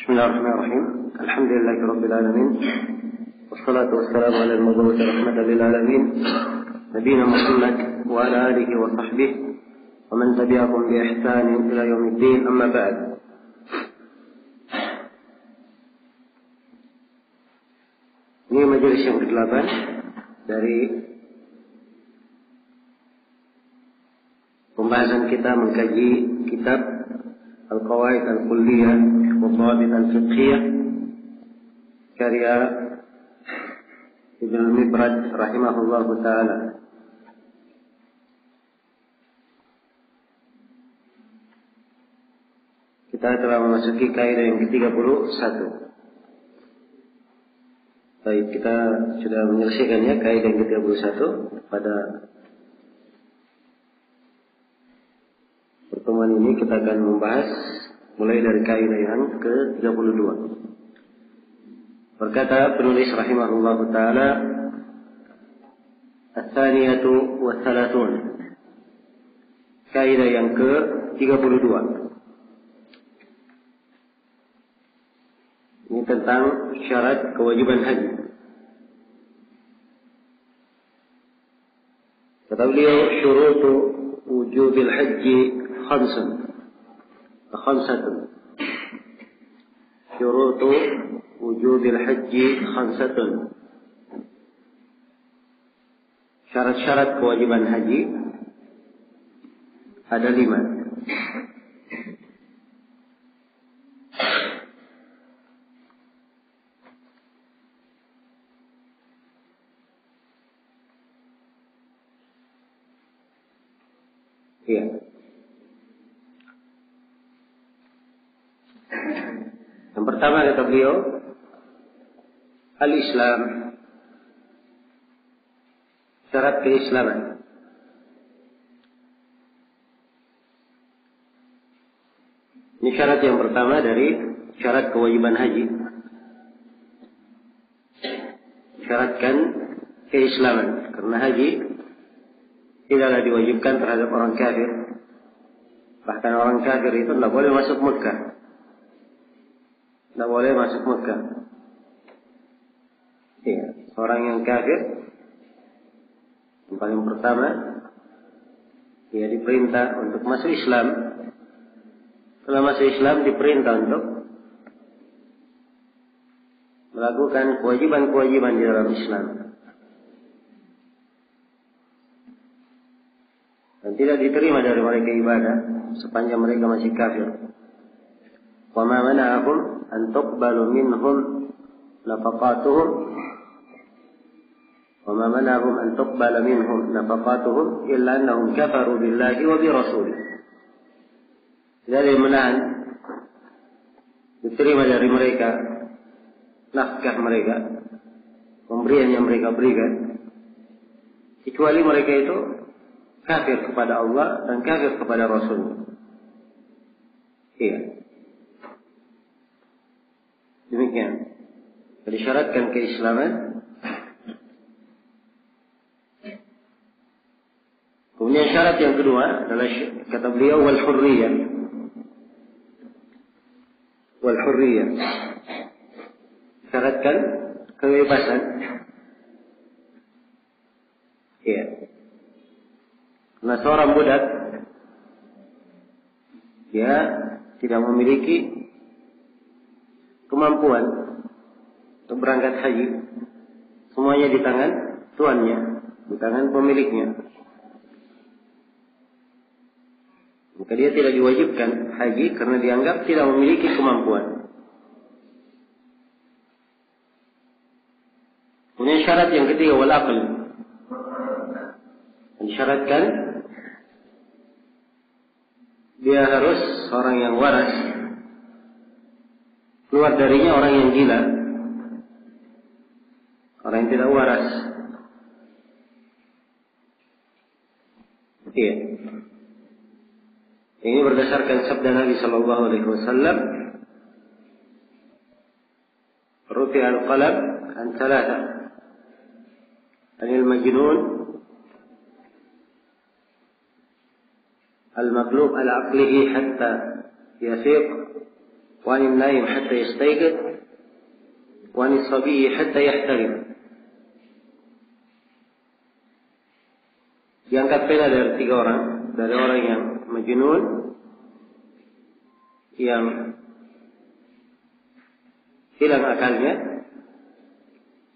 بسم الله الرحمن الرحيم. الحمد لله رب العالمين والصلاة والسلام على المبعوث رحمة للعالمين نبينا محمد وعلى آله وصحبه ومن تبعهم بإحسان إلى يوم الدين أما بعد. Ini majelis yang ke-8 dari pembahasan kita mengkaji kitab Al-Qawaid Al-Kulliyah Dhawabit Al-Fiqhiyah karya Ibn Al-Mibrad rahimahullah taala. Kita telah memasuki kaidah yang ke-31. Baik, kita sudah menyelesaikannya kaidah yang ke-31 pada pertemuan ini kita akan membahas mulai dari kaidah yang ke-32. Berkata penulis rahimahullah taala wa salatun Kaidah yang ke-32 Ini tentang syarat kewajiban haji. Kata beliau, syurutu wujubil haji khamsun. Khamsatun. Syurutu wujubil haji khamsatun. Syarat-syarat kewajiban haji ada lima. Iya. Yang pertama kata beliau Al-Islam Syarat keislaman Ini syarat yang pertama dari syarat kewajiban haji Syaratkan keislaman Karena haji tidaklah diwajibkan terhadap orang kafir. Bahkan orang kafir itu tidak boleh masuk Mekah. Tidak boleh masuk Mekah. Iya, orang yang kafir yang paling pertama dia diperintah untuk masuk Islam. Setelah masuk Islam diperintah untuk melakukan kewajiban-kewajiban di dalam Islam. dan tidak diterima dari mereka ibadah sepanjang mereka masih kafir. Wa ma ma mana'ahum an tuqbala minhum nafaqatuhum illa annahum kafaru billahi wa bi rasulih. Tidak ada yang menahan diterima dari mereka nafkah mereka pemberian yang mereka berikan kecuali mereka itu kafir kepada Allah dan kafir kepada Rasul. Iya. Demikian. Disyaratkan keislaman. Kemudian syarat yang kedua adalah kata beliau wal hurriyah. Wal hurriyah. Syaratkan kebebasan. Iya. Karena seorang budak dia tidak memiliki kemampuan untuk berangkat haji. Semuanya di tangan tuannya, di tangan pemiliknya. Maka dia tidak diwajibkan haji karena dianggap tidak memiliki kemampuan. Kemudian syarat yang ketiga wal aql. Disyaratkan dia harus orang yang waras. Keluar darinya orang yang gila. Orang yang tidak waras. Iya. Ini berdasarkan sabda Nabi Shallallahu Alaihi Wasallam. Rufi al-qalam an thalatha. Anil majnun المغلوب على عقله حتى يفيق وعن النائم حتى يستيقظ وعن الصبي حتى يحترم diangkat pena dari tiga orang dari orang yang majnun yang hilang akalnya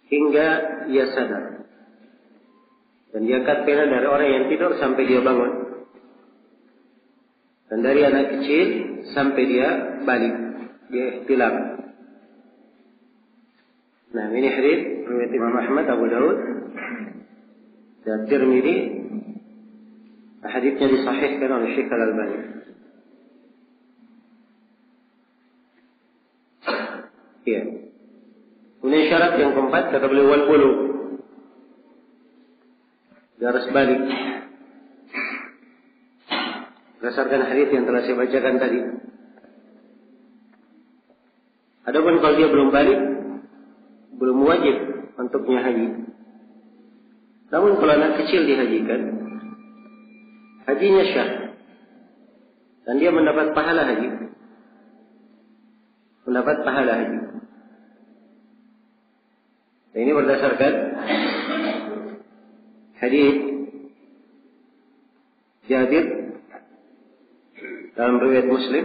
hingga ia sadar dan diangkat pena dari orang yang tidur sampai dia bangun dan dari anak kecil sampai dia balik ihtilam nah ini hadis riwayat Imam Ahmad Abu Daud dan Tirmidzi hadisnya disahihkan oleh Syekh Al-Albani. Iya. Kemudian syarat yang keempat kata beliau wal bulu. Garis balik. Berdasarkan hadis yang telah saya bacakan tadi. Adapun kalau dia belum balik, belum wajib untuknya haji. Namun kalau anak kecil dihajikan, hajinya syah. Dan dia mendapat pahala haji. Mendapat pahala haji. Dan ini berdasarkan hadis Jabir dalam riwayat Muslim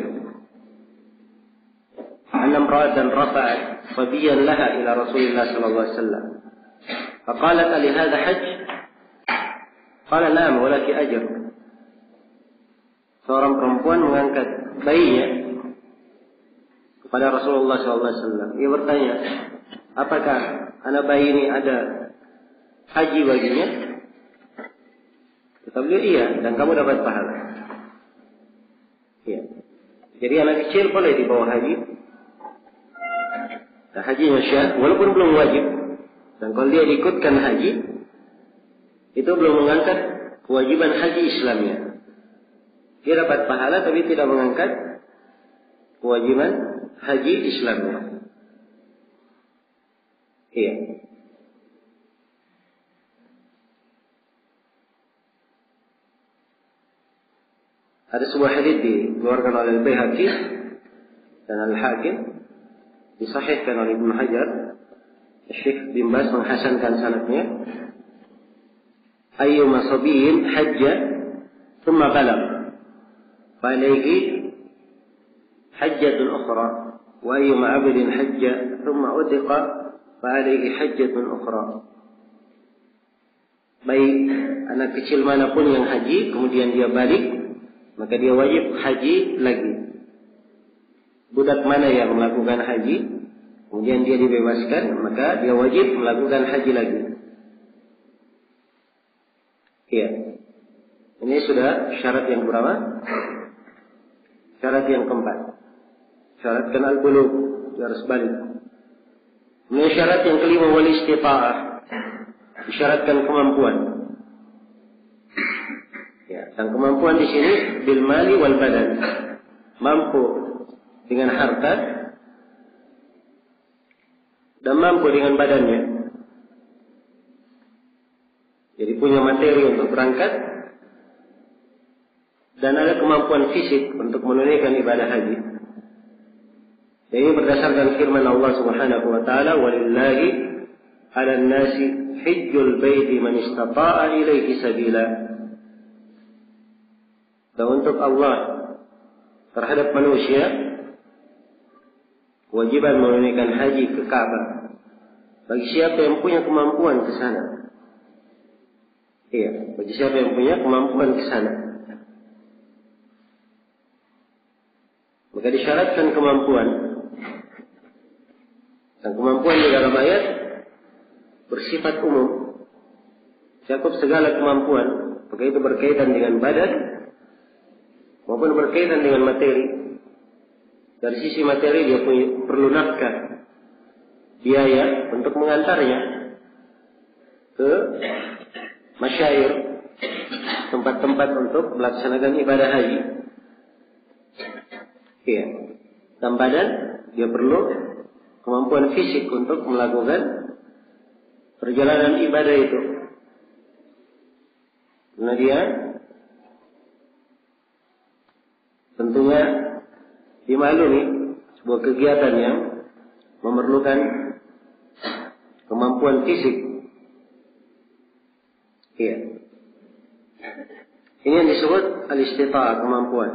أن امرأة رفعت صبيا لها إلى رسول الله صلى الله عليه وسلم فقالت لهذا حج قال نعم ولك أجر seorang perempuan mengangkat bayinya kepada Rasulullah SAW. Ia bertanya, apakah anak bayi ini ada haji baginya? Kata beliau, iya, dan kamu dapat pahala. Iya. Jadi anak kecil boleh dibawa haji. Hajinya syah, walaupun belum wajib. Dan kalau dia ikutkan haji, itu belum mengangkat kewajiban haji Islamnya. Dia dapat pahala tapi tidak mengangkat kewajiban haji Islamnya. Iya. Ada sebuah hadis dikeluarkan oleh Al-Baihaqi dan Al-Hakim disahihkan oleh Ibnu Hajar. Syekh bin Bas menghasankan sanadnya. Ayyuma sabiyin hajja thumma balagh فعليه حجة أخرى وأيما عبد حج ثم أدق فعليه حجة أخرى baik anak kecil manapun yang haji kemudian dia balik maka dia wajib haji lagi budak mana yang melakukan haji kemudian dia dibebaskan maka dia wajib melakukan haji lagi iya ini sudah syarat yang berapa Syarat yang keempat. Syarat kenal bulu harus balik. Ini syarat yang kelima wal istita'ah. Disyaratkan kemampuan. Ya, dan kemampuan di sini bil mali wal badan. Mampu dengan harta dan mampu dengan badannya. Jadi punya materi untuk berangkat dan ada kemampuan fisik untuk menunaikan ibadah haji. Dan ini berdasarkan firman Allah Subhanahu wa taala, "Walillahi 'alan nasi hajjul baiti man istata'a ilaihi sabila." Dan untuk Allah terhadap manusia kewajiban menunaikan haji ke Ka'bah bagi siapa yang punya kemampuan ke sana. Iya, bagi siapa yang punya kemampuan ke sana. Maka disyaratkan kemampuan. Dan kemampuan di dalam ayat bersifat umum. Cakup segala kemampuan. Maka itu berkaitan dengan badan maupun berkaitan dengan materi. Dari sisi materi dia punya, perlu nafkah, biaya untuk mengantarnya ke masyair, tempat-tempat untuk melaksanakan ibadah haji. Iya. Dan badan dia perlu kemampuan fisik untuk melakukan perjalanan ibadah itu. Karena dia tentunya dimaklumi sebuah kegiatan yang memerlukan kemampuan fisik. Iya. Ini yang disebut al-istita'ah, kemampuan.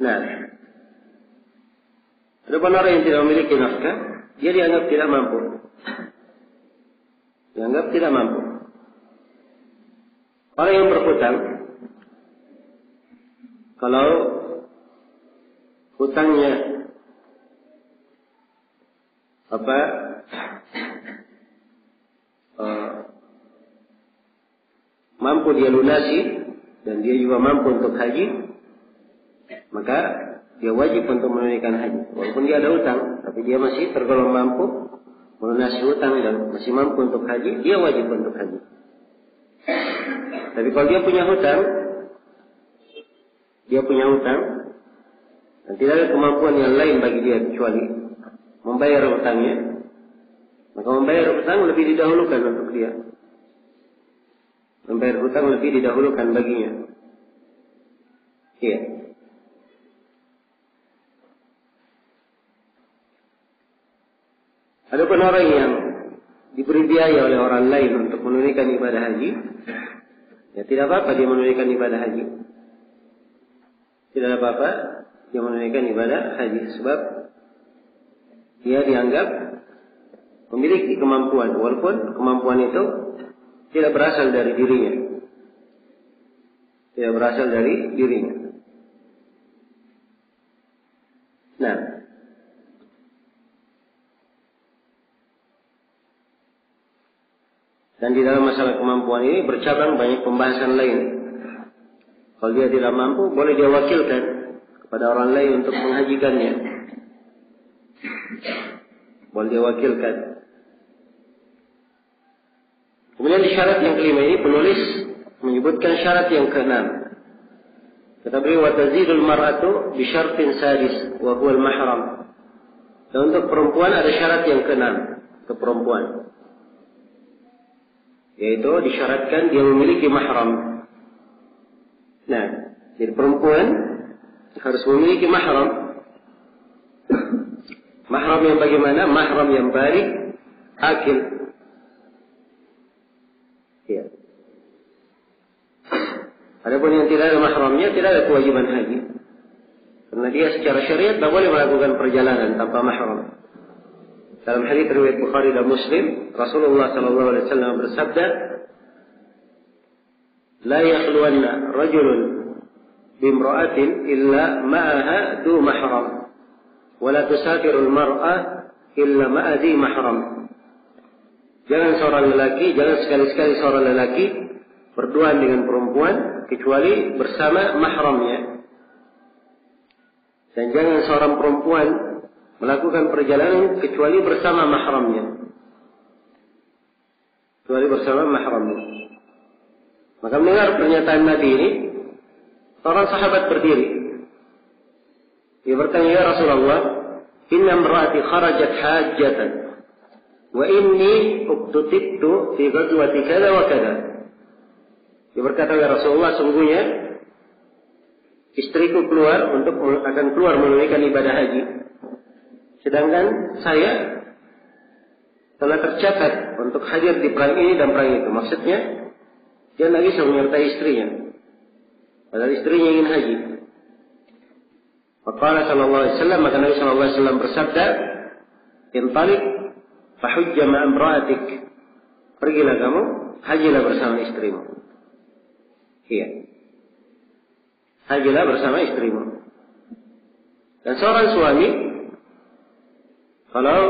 Nah, ada orang yang tidak memiliki nafkah, dia dianggap tidak mampu. Dianggap tidak mampu. Orang yang berhutang, kalau hutangnya apa uh, mampu dia lunasi dan dia juga mampu untuk haji, maka dia wajib untuk menunaikan haji. Walaupun dia ada hutang, tapi dia masih tergolong mampu melunasi hutang dan masih mampu untuk haji, dia wajib untuk haji. Tapi kalau dia punya hutang, dia punya hutang, dan tidak ada kemampuan yang lain bagi dia kecuali membayar hutangnya, maka membayar hutang lebih didahulukan untuk dia. Membayar hutang lebih didahulukan baginya. Iya. Ada pun orang yang diberi biaya oleh orang lain untuk menunaikan ibadah haji, ya tidak apa-apa dia menunaikan ibadah haji. Tidak apa-apa dia menunaikan ibadah haji sebab dia dianggap memiliki kemampuan walaupun kemampuan itu tidak berasal dari dirinya. Tidak berasal dari dirinya. Nah, Dan di dalam masalah kemampuan ini bercabang banyak pembahasan lain. Kalau dia tidak mampu, boleh dia wakilkan kepada orang lain untuk menghajikannya. Boleh dia wakilkan. Kemudian di syarat yang kelima ini penulis menyebutkan syarat yang keenam. Kata beliau wa tazidul mar'atu bi sadis wa huwa al-mahram. Dan untuk perempuan ada syarat yang keenam untuk perempuan yaitu disyaratkan dia memiliki mahram. Nah, jadi perempuan harus memiliki mahram. mahram yang bagaimana? Mahram yang baik, akil. Ya. Adapun yang tidak ada mahramnya, tidak ada kewajiban haji. Karena dia secara syariat tidak boleh melakukan perjalanan tanpa mahram. Dalam hadis riwayat Bukhari dan Muslim, Rasulullah sallallahu alaihi wasallam bersabda, "La yakhluwanna rajulun illa ma'aha du mahram, wa la tusafirul mar'ah illa ma'a di mahram." Jangan seorang lelaki, jangan sekali-sekali seorang lelaki berduaan dengan perempuan kecuali bersama mahramnya. Dan jangan seorang perempuan melakukan perjalanan kecuali bersama mahramnya. Kecuali bersama mahramnya. Maka mendengar pernyataan Nabi ini, seorang sahabat berdiri. Dia bertanya, Ya Rasulullah, Inna merati kharajat hajatan. Wa inni uktutibtu fi ghazwati kada wa kada. Dia berkata, Ya Rasulullah, sungguhnya istriku keluar untuk akan keluar menunaikan ibadah haji. Sedangkan saya telah tercatat untuk hadir di perang ini dan perang itu. Maksudnya, dia bisa menyertai istrinya. Padahal istrinya ingin haji. Maka sallallahu alaihi wasallam maka Nabi sallallahu alaihi wasallam bersabda, "Intalik fahujja ma'amra'atik." Pergilah kamu, hajilah bersama istrimu. Iya. Hajilah bersama istrimu. Dan seorang suami kalau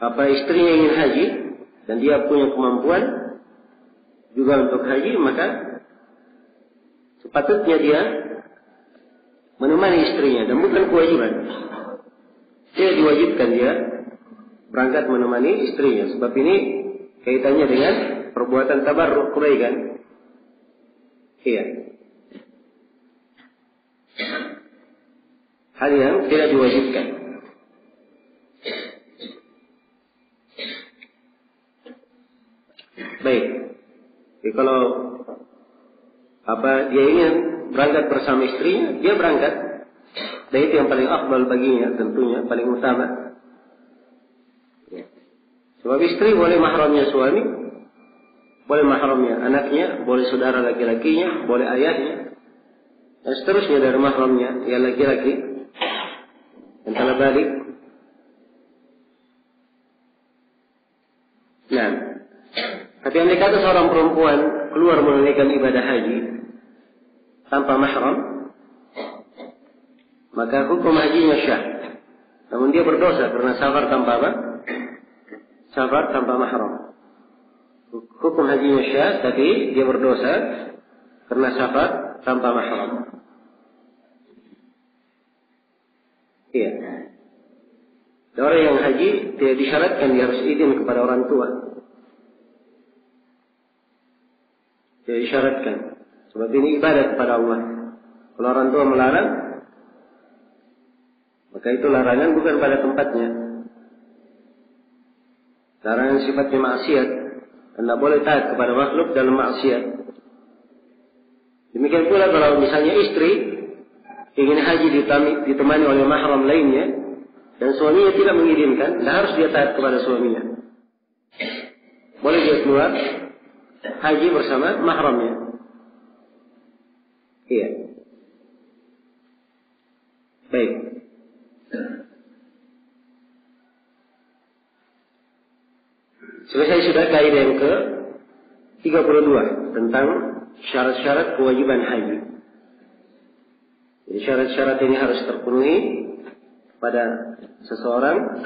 apa istrinya ingin haji dan dia punya kemampuan juga untuk haji, maka sepatutnya dia menemani istrinya dan bukan kewajiban. Dia diwajibkan dia berangkat menemani istrinya. Sebab ini kaitannya dengan perbuatan tabarruk kan? Iya hal yang tidak diwajibkan. Baik. Jadi kalau apa dia ingin berangkat bersama istrinya, dia berangkat. Dan itu yang paling akmal baginya tentunya, paling utama. Ya. Sebab istri boleh mahramnya suami, boleh mahramnya anaknya, boleh saudara laki-lakinya, boleh ayahnya, dan seterusnya dari mahramnya yang laki-laki yang telah balik. Nah, tapi yang kata seorang perempuan keluar menunaikan ibadah haji tanpa mahram, maka hukum hajinya syah. Namun dia berdosa karena safar tanpa apa? Safar tanpa mahram. Hukum hajinya syah, tapi dia berdosa karena safar tanpa mahram. Iya. Orang yang haji tidak disyaratkan dia harus izin kepada orang tua. Disyaratkan. Sebab ini ibadat kepada Allah. Kalau orang tua melarang, maka itu larangan bukan pada tempatnya. Larangan sifatnya maksiat. Anda boleh taat kepada makhluk dalam maksiat. Demikian pula kalau misalnya istri ingin haji ditemani oleh mahram lainnya dan suaminya tidak mengizinkan, dan harus dia taat kepada suaminya. Boleh dia keluar haji bersama mahramnya. Iya. Baik. Selesai sudah kaidah yang ke 32 tentang syarat-syarat kewajiban haji. Jadi syarat-syarat ini harus terpenuhi pada seseorang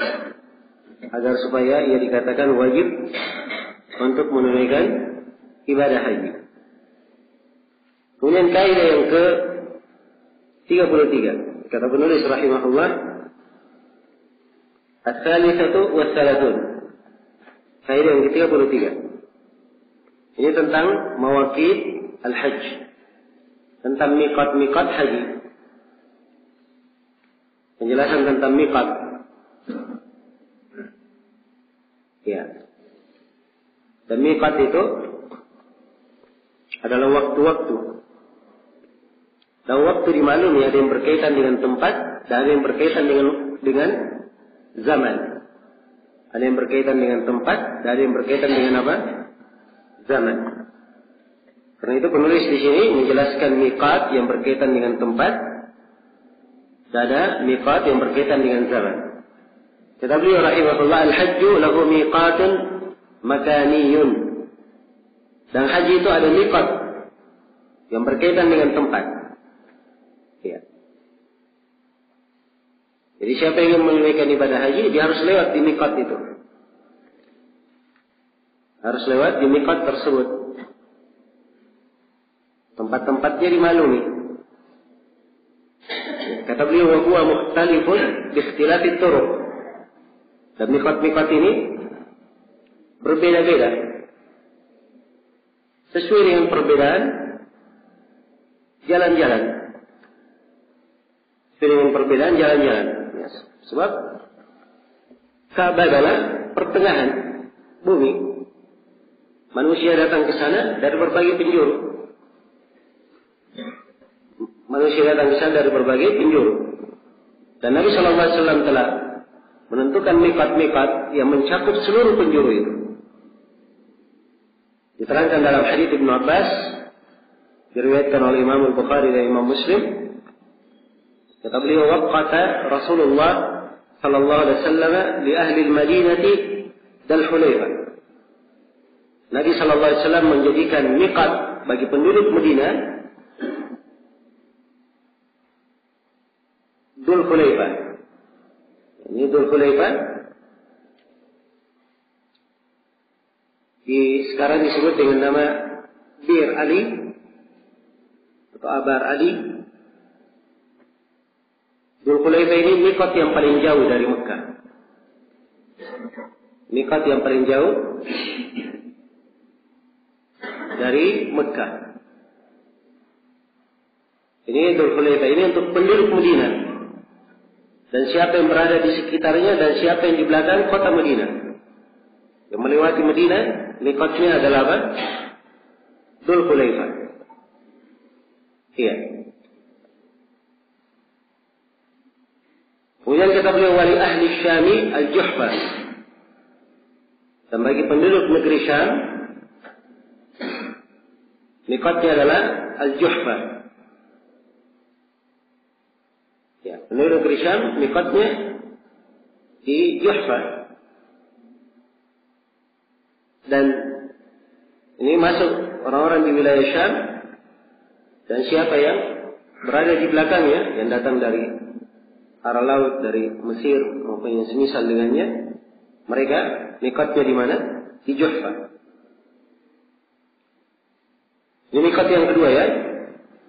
agar supaya ia dikatakan wajib untuk menunaikan ibadah haji. Kemudian kaidah yang ke 33 kata penulis rahimahullah At-thalithatu was-salatun. Kaidah yang ke-33 Ini tentang mawakid al-hajj. Tentang miqat-miqat haji. Penjelasan tentang miqat. Ya. Dan miqat itu adalah waktu-waktu. Dan waktu dimaklumi ada yang berkaitan dengan tempat dan ada yang berkaitan dengan dengan zaman. Ada yang berkaitan dengan tempat dan ada yang berkaitan dengan apa? Zaman. Karena itu penulis di sini menjelaskan miqat yang berkaitan dengan tempat dan ada miqat yang berkaitan dengan zaman. Kata beliau rahimahullah al-hajju lahu miqatun makaniyun dan haji itu ada miqat yang berkaitan dengan tempat. Ya. Jadi siapa yang ingin menunaikan ibadah haji, dia harus lewat di miqat itu. Harus lewat di miqat tersebut. Tempat-tempatnya dimaklumi. Kata beliau, wa huwa mukhtalifun bi turuq. Dan miqat-miqat ini berbeda-beda sesuai dengan perbedaan jalan-jalan. Sesuai dengan perbedaan jalan-jalan. Ya, sebab Ka'bah pertengahan bumi. Manusia datang ke sana dari berbagai penjuru. Manusia datang ke sana dari berbagai penjuru. Dan Nabi Wasallam telah menentukan mikat-mikat yang mencakup seluruh penjuru itu. Diterangkan dalam hadis Ibnu Abbas diriwayatkan oleh Imam Al-Bukhari dan Imam Muslim kata beliau waqata Rasulullah sallallahu alaihi wasallam li ahli al-Madinati dal Hulaifah Nabi sallallahu alaihi wasallam menjadikan miqat bagi penduduk Madinah Dul Hulaifah ini Dul Hulaifah di sekarang disebut dengan nama Bir Ali atau Abar Ali. Dzulkulaifah ini mikot yang paling jauh dari Mekah. Mikot yang paling jauh dari Mekah. Ini Dzulkulaifah ini untuk penduduk Madinah. Dan siapa yang berada di sekitarnya dan siapa yang di belakang kota Madinah. Yang melewati Madinah Likotnya adalah apa? Dul Iya. Kemudian kata beliau wali ahli Syami al-Juhfa. Dan bagi penduduk negeri Syam, Nikotnya adalah Al-Juhfa. Ya, penduduk negeri Syam, nikotnya di Juhfa. Dan ini masuk orang-orang di wilayah Syam dan siapa yang berada di belakangnya yang datang dari arah laut dari Mesir maupun yang semisal dengannya, mereka mikotnya di mana? Di Juhfa. Ini mikot yang kedua ya.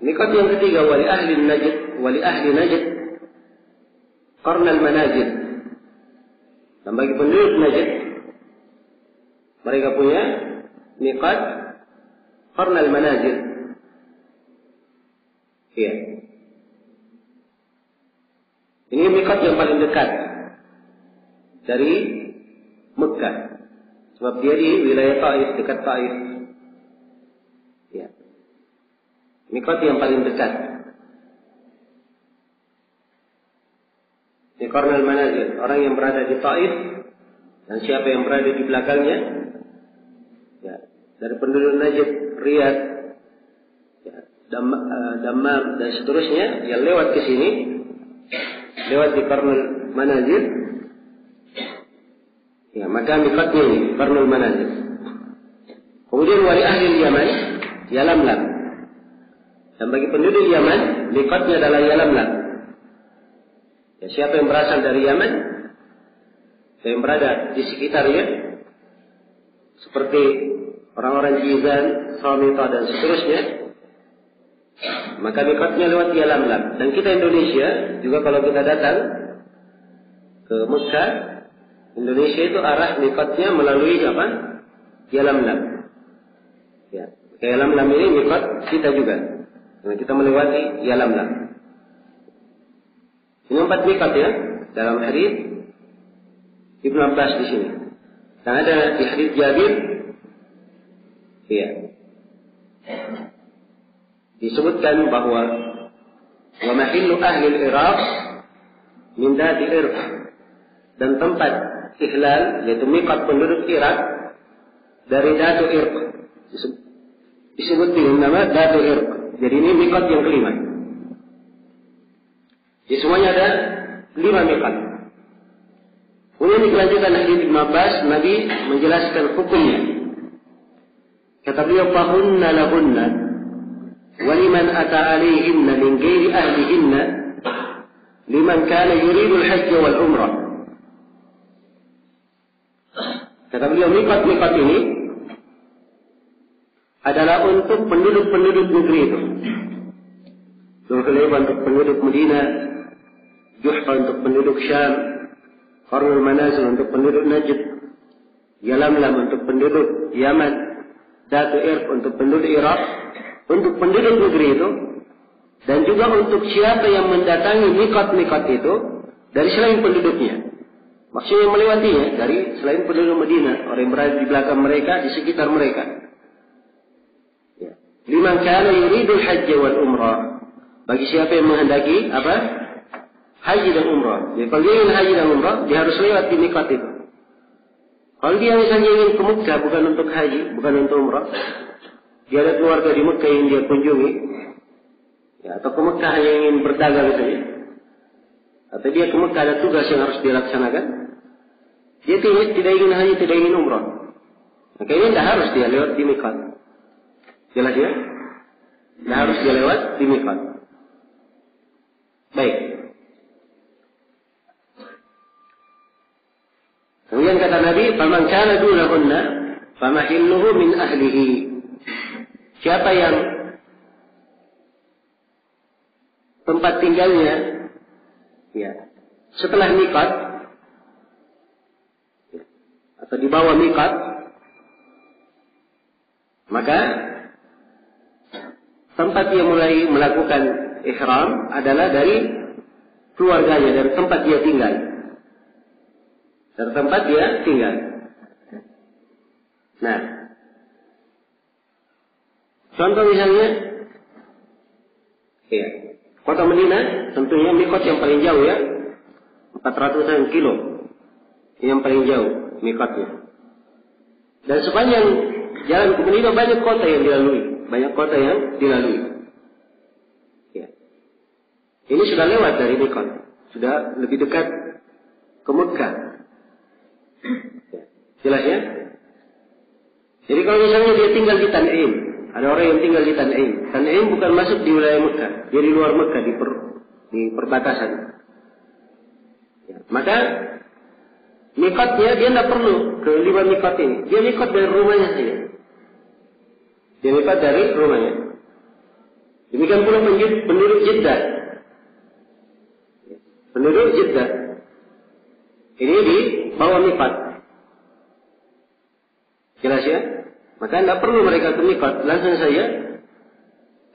Mikot yang ketiga wali ahli Najd, wali ahli Najd qarnal manazil. Dan bagi penduduk Najd mereka punya mikot qarnal manazil. Iya. Ini mikat yang paling dekat dari Mekah. Sebab dia di wilayah Taif, dekat Taif. Ya. Mikat yang paling dekat. Ini Kornel Manazir, orang yang berada di Taif dan siapa yang berada di belakangnya. Dari penduduk Najd, Riyadh, ya. Eh, Dammam dan seterusnya yang lewat ke sini lewat di Karnul Manazil. Ya maka mikatnya ini Karnul Manazil. Kemudian wali ahli Yaman Yalamlam. Dan bagi penduduk Yaman mikatnya adalah Yalamlam. Ya, siapa yang berasal dari Yaman? Yang berada di sekitarnya? Seperti orang-orang Jizan, Samita dan seterusnya maka mikotnya lewat Yalamlam. Dan kita Indonesia juga kalau kita datang ke Mekah, Indonesia itu arah mikotnya melalui apa? Yalamlam. Ya, Yalamlam ini mikot kita juga. Karena kita melewati Yalamlam. Ini empat mikot ya dalam hadis Ibnu Abbas di sini. Dan ada di hadis Jabir, ya, disebutkan bahwa wa mahillu ahli Iraq min irq dan tempat ihlal yaitu miqat penduduk Irak dari datu irq. Disebut dengan nama datu irq. Jadi ini miqat yang kelima. Di semuanya ada lima miqat. Kemudian dikelanjutkan hadis Ibn Abbas Nabi menjelaskan hukumnya Kata beliau, fahunna lahunna wa liman ata alaihinna min ghairi ahlihinna liman kana yuridu al-hajj wal umrah. Kata beliau, mikot-mikot ini adalah untuk penduduk-penduduk negeri itu. Zulhulaifah untuk penduduk Medina, Juhfa untuk penduduk Syam, Qarnul Manazil untuk penduduk Najd, Yalamlam untuk penduduk Yaman, Datu Irq untuk penduduk Irak, untuk penduduk negeri itu dan juga untuk siapa yang mendatangi mikot-mikot itu dari selain penduduknya. Maksudnya melewatinya dari selain penduduk Medina, orang yang berada di belakang mereka, di sekitar mereka. Ya. Liman kana yuridul haji wal umrah. Bagi siapa yang menghendaki apa? Haji dan umrah. Jadi kalau dia ingin haji dan umrah, dia harus lewat di mikot itu. Kalau dia misalnya ingin ke Mekah bukan untuk haji, bukan untuk umrah, dia ada keluarga di Mekah yang dia kunjungi, ya, atau ke Mekah hanya ingin berdagang saja, atau dia ke Mekah ada tugas yang harus dilaksanakan, dia tidak, tidak ingin hanya tidak ingin umrah. Maka ini tidak harus dia lewat di Mekah. Jelas ya? Tidak harus dia lewat di Mekah. Baik. Kemudian kata Nabi, "Faman kana dunahunna famahilluhu min ahlihi." Siapa yang tempat tinggalnya ya setelah nikah atau di bawah nikah maka tempat dia mulai melakukan ihram adalah dari keluarganya dari tempat dia tinggal dari tempat dia tinggal nah Contoh misalnya, ya, kota Medina tentunya mikot yang paling jauh ya, 400 kilo. Yang paling jauh mikatnya. Dan sepanjang jalan ke Medina banyak kota yang dilalui, banyak kota yang dilalui. Ya. Ini sudah lewat dari Mikat, sudah lebih dekat ke Mekah. Jelas ya? Jadi kalau misalnya dia tinggal di Tan'im, ada orang yang tinggal di Tan'im. Tan'im bukan masuk di wilayah Mekah, dia di luar Mekah di, per, di perbatasan. Ya. Maka mikotnya dia tidak perlu ke lima mikot ini. Dia mikot dari rumahnya saja. Dia mikot dari rumahnya. Demikian pula penduduk Jeddah. Penduduk Jeddah. Ini di bawah mikot. Jelas ya? Maka tidak perlu mereka ke mikot. Langsung saja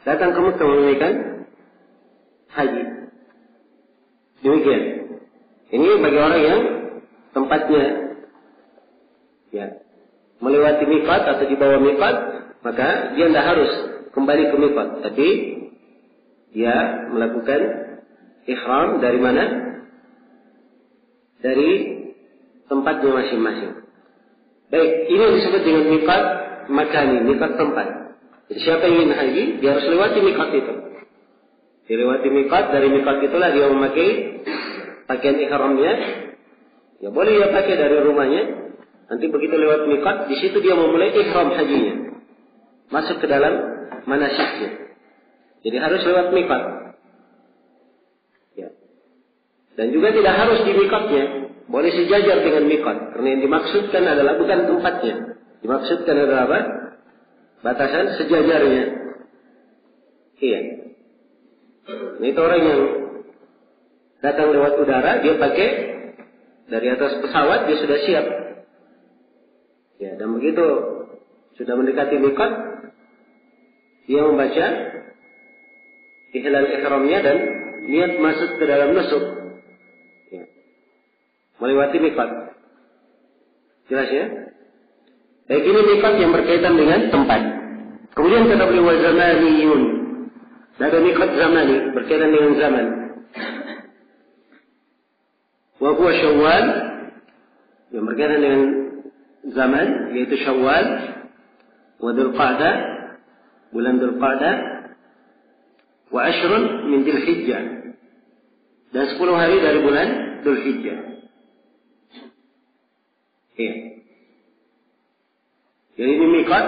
datang ke Mekah menunaikan haji. Demikian. Ini bagi orang yang tempatnya ya melewati mikat atau di bawah mikat maka dia tidak harus kembali ke mikat tapi dia melakukan ikhram dari mana dari tempatnya masing-masing baik ini disebut dengan mikat makani mikat tempat jadi siapa yang ingin haji dia harus lewati mikat itu dilewati mikat dari mikat itulah dia memakai pakaian ikhramnya Ya boleh dia pakai dari rumahnya. Nanti begitu lewat mikat, di situ dia memulai ihram hajinya. Masuk ke dalam manasiknya. Jadi harus lewat mikat. Dan juga tidak harus di mikatnya. Boleh sejajar dengan mikat. Karena yang dimaksudkan adalah bukan tempatnya. Dimaksudkan adalah apa? Batasan sejajarnya. Iya. Ini itu orang yang datang lewat udara, dia pakai dari atas pesawat dia sudah siap. Ya, dan begitu sudah mendekati mikot, dia membaca ihlal ihramnya dan niat masuk ke dalam nusuk. Melewati mikot. Jelas ya? Baik ini mikot yang berkaitan dengan tempat. Kemudian kata beliau wa zamaniyun. Ada mikot zamani berkaitan dengan zaman. Wa Syawal yang berkaitan dengan zaman yaitu Syawal wa Dzulqa'dah bulan Dzulqa'dah wa ashrun min Dzulhijjah dan 10 hari dari bulan Dzulhijjah. Iya. Jadi ini mikot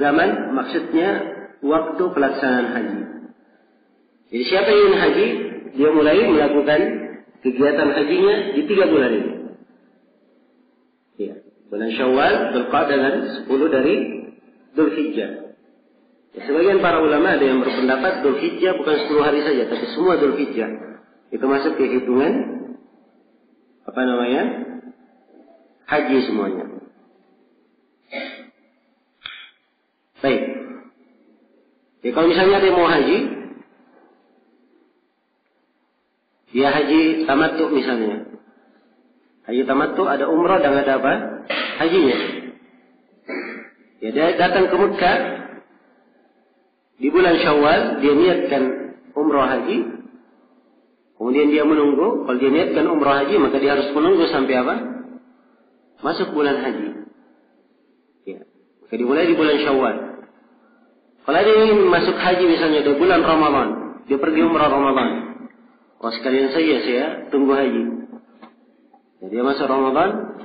zaman maksudnya waktu pelaksanaan haji. Jadi siapa yang ingin haji, dia mulai melakukan kegiatan hajinya di tiga bulan ini. Ya, bulan Syawal, Dzulqa'dah dan 10 dari Dzulhijjah. Ya, sebagian para ulama ada yang berpendapat Dzulhijjah bukan 10 hari saja, tapi semua Dzulhijjah. Itu masuk ke hitungan apa namanya? Haji semuanya. Baik. Ya, kalau misalnya dia mau haji, Dia haji tamattu misalnya. Haji tamattu ada umrah dan ada apa? Hajinya. Ya dia datang ke Mekah di bulan Syawal dia niatkan umrah haji. Kemudian dia menunggu, kalau dia niatkan umrah haji maka dia harus menunggu sampai apa? Masuk bulan haji. Ya. Maka dimulai di bulan Syawal. Kalau dia ingin masuk haji misalnya di bulan Ramadan, dia pergi umrah Ramadan. Oh sekalian saja saya tunggu haji. Jadi dia masuk Ramadan,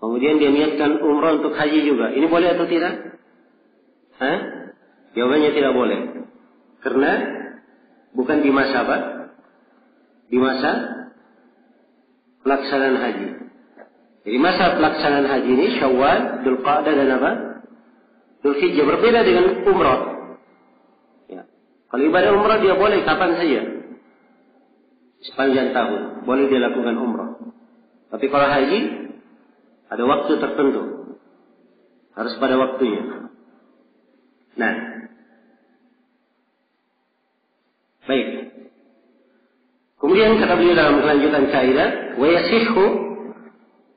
kemudian dia niatkan umrah untuk haji juga. Ini boleh atau tidak? Hah? Jawabannya tidak boleh. Karena bukan di masa apa? Di masa pelaksanaan haji. Jadi masa pelaksanaan haji ini Syawal, Dzulqa'dah dan apa? Dzulhijjah berbeda dengan umrah. Ya. Kalau ibadah umrah dia boleh kapan saja sepanjang tahun. Boleh dia lakukan umrah. Tapi kalau haji, ada waktu tertentu. Harus pada waktunya. Nah. Baik. Kemudian kata beliau dalam kelanjutan kaidah, wa yasihhu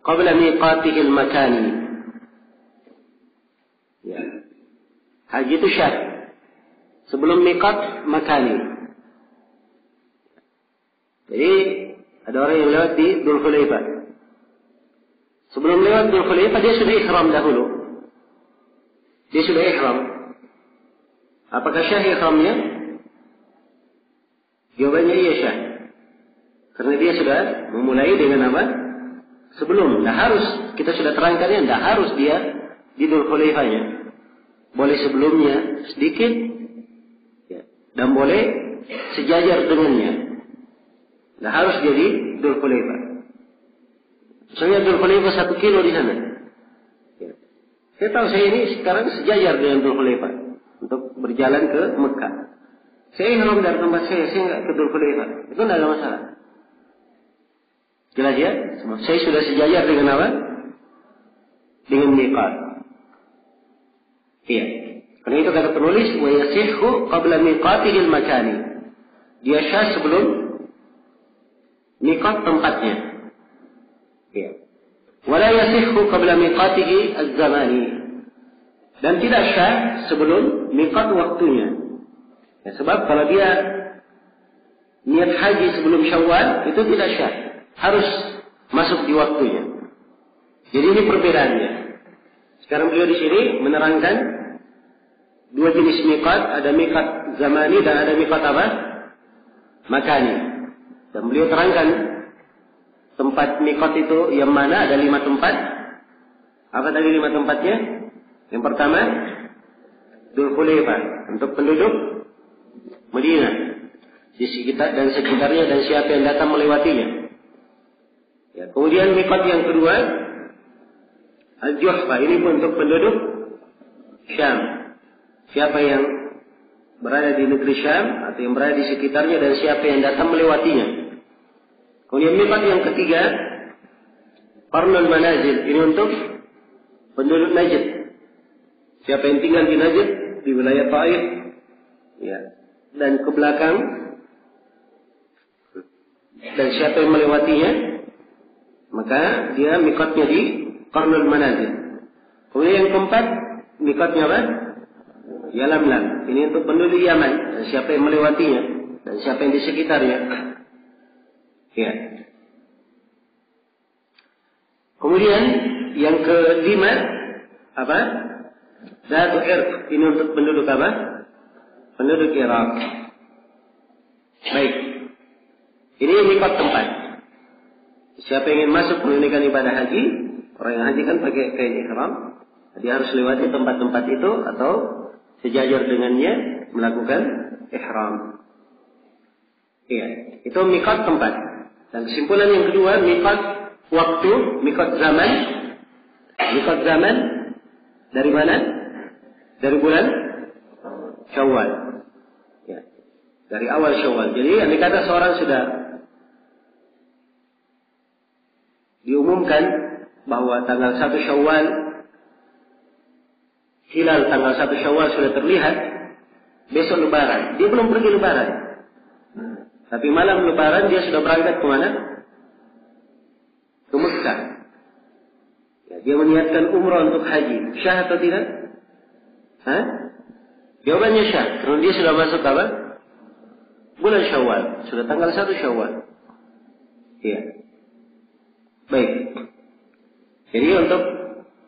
qabla miqatihi al-makani. Ya. Haji itu syarat. Sebelum miqat makani. Jadi Ada orang yang lewat di Dhul Khulaifah. Sebelum lewat Dhul Khulaifah dia sudah ikhram dahulu. Dia sudah ikhram. Apakah syah ikhramnya? Jawabannya iya syah. Karena dia sudah memulai dengan apa? Sebelum. Tidak harus. Kita sudah terangkannya. Tidak harus dia di Khulaifahnya. Boleh sebelumnya sedikit. Ya. Dan boleh sejajar dengannya. Tidak harus jadi Dhul Khulaifah. Misalnya Dhul Khulaifah satu kilo di sana. Ya. Saya tahu saya ini sekarang sejajar dengan Dhul Khulaifah. Untuk berjalan ke Mekah. Saya ingin dari tempat saya, saya nggak ke Dhul Khulaifah. Itu tidak ada masalah. Jelas ya? Saya sudah sejajar dengan apa? Dengan miqat. Iya. Karena itu kata penulis, wa yasihhu qabla miqatihi al-makani. Dia syah sebelum miqat tempatnya. Iya. Wala yasihhu qabla miqatihi az-zamani. Dan tidak syah sebelum miqat waktunya. Ya, sebab kalau dia niat haji sebelum syawal, itu tidak syah harus masuk di waktunya. Jadi ini perbedaannya. Sekarang beliau di sini menerangkan dua jenis mikat, ada mikat zamani dan ada mikat apa? Makani. Dan beliau terangkan tempat mikat itu yang mana ada lima tempat. Apa tadi lima tempatnya? Yang pertama, Dul untuk penduduk Medina di sekitar dan sekitarnya dan siapa yang datang melewatinya. Ya, kemudian mikot yang kedua, Al-Juhfa. Ini untuk penduduk Syam. Siapa yang berada di negeri Syam atau yang berada di sekitarnya dan siapa yang datang melewatinya. Kemudian mikot yang ketiga, Parnul Manazil. Ini untuk penduduk Najd. Siapa yang tinggal di Najd, di wilayah Taif, ya, dan ke belakang, dan siapa yang melewatinya, maka dia mikotnya di Qarnul Manazil. Kemudian yang keempat, mikotnya apa? Yalamlam. Ini untuk penduduk Yaman. Dan siapa yang melewatinya. Dan siapa yang di sekitarnya. Ya. Kemudian yang kelima apa? Datu Irq. Ini untuk penduduk apa? Penduduk Irak. Baik. Ini mikot tempat. Siapa ingin masuk menunaikan ibadah haji, orang yang haji kan pakai kain ihram, dia harus lewati tempat-tempat itu atau sejajar dengannya melakukan ihram. Iya, itu mikat tempat. Dan kesimpulan yang kedua, mikat waktu, mikat zaman. Mikat zaman dari mana? Dari bulan Syawal. Ya. Dari awal Syawal. Jadi yang dikata seorang sudah diumumkan bahwa tanggal 1 Syawal hilal tanggal 1 Syawal sudah terlihat besok lebaran. Dia belum pergi lebaran. Tapi malam lebaran dia sudah berangkat ke mana? Ke Mekah. Ya, dia meniatkan umrah untuk haji. Syah atau tidak? Hah? jawabannya syah. Karena dia sudah masuk apa? Bulan Syawal. Sudah tanggal 1 Syawal. Ya Baik. Jadi untuk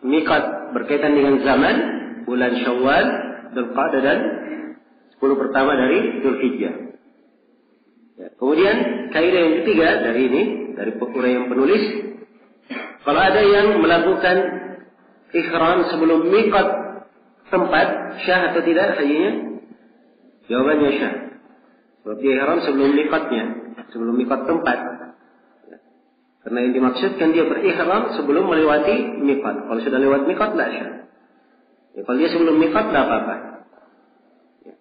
mikat berkaitan dengan zaman bulan Syawal, Dzulqa'dah dan 10 pertama dari Dzulhijjah. Ya, kemudian kaidah yang ketiga dari ini dari yang penulis kalau ada yang melakukan ikhram sebelum mikat tempat syah atau tidak hajinya jawabannya syah sebab dia ihram sebelum mikatnya sebelum mikat tempat karena yang dimaksudkan dia berihram sebelum melewati miqat. Kalau sudah lewat miqat, tidak syah. Ya, kalau dia sebelum miqat, tidak apa-apa. Ya.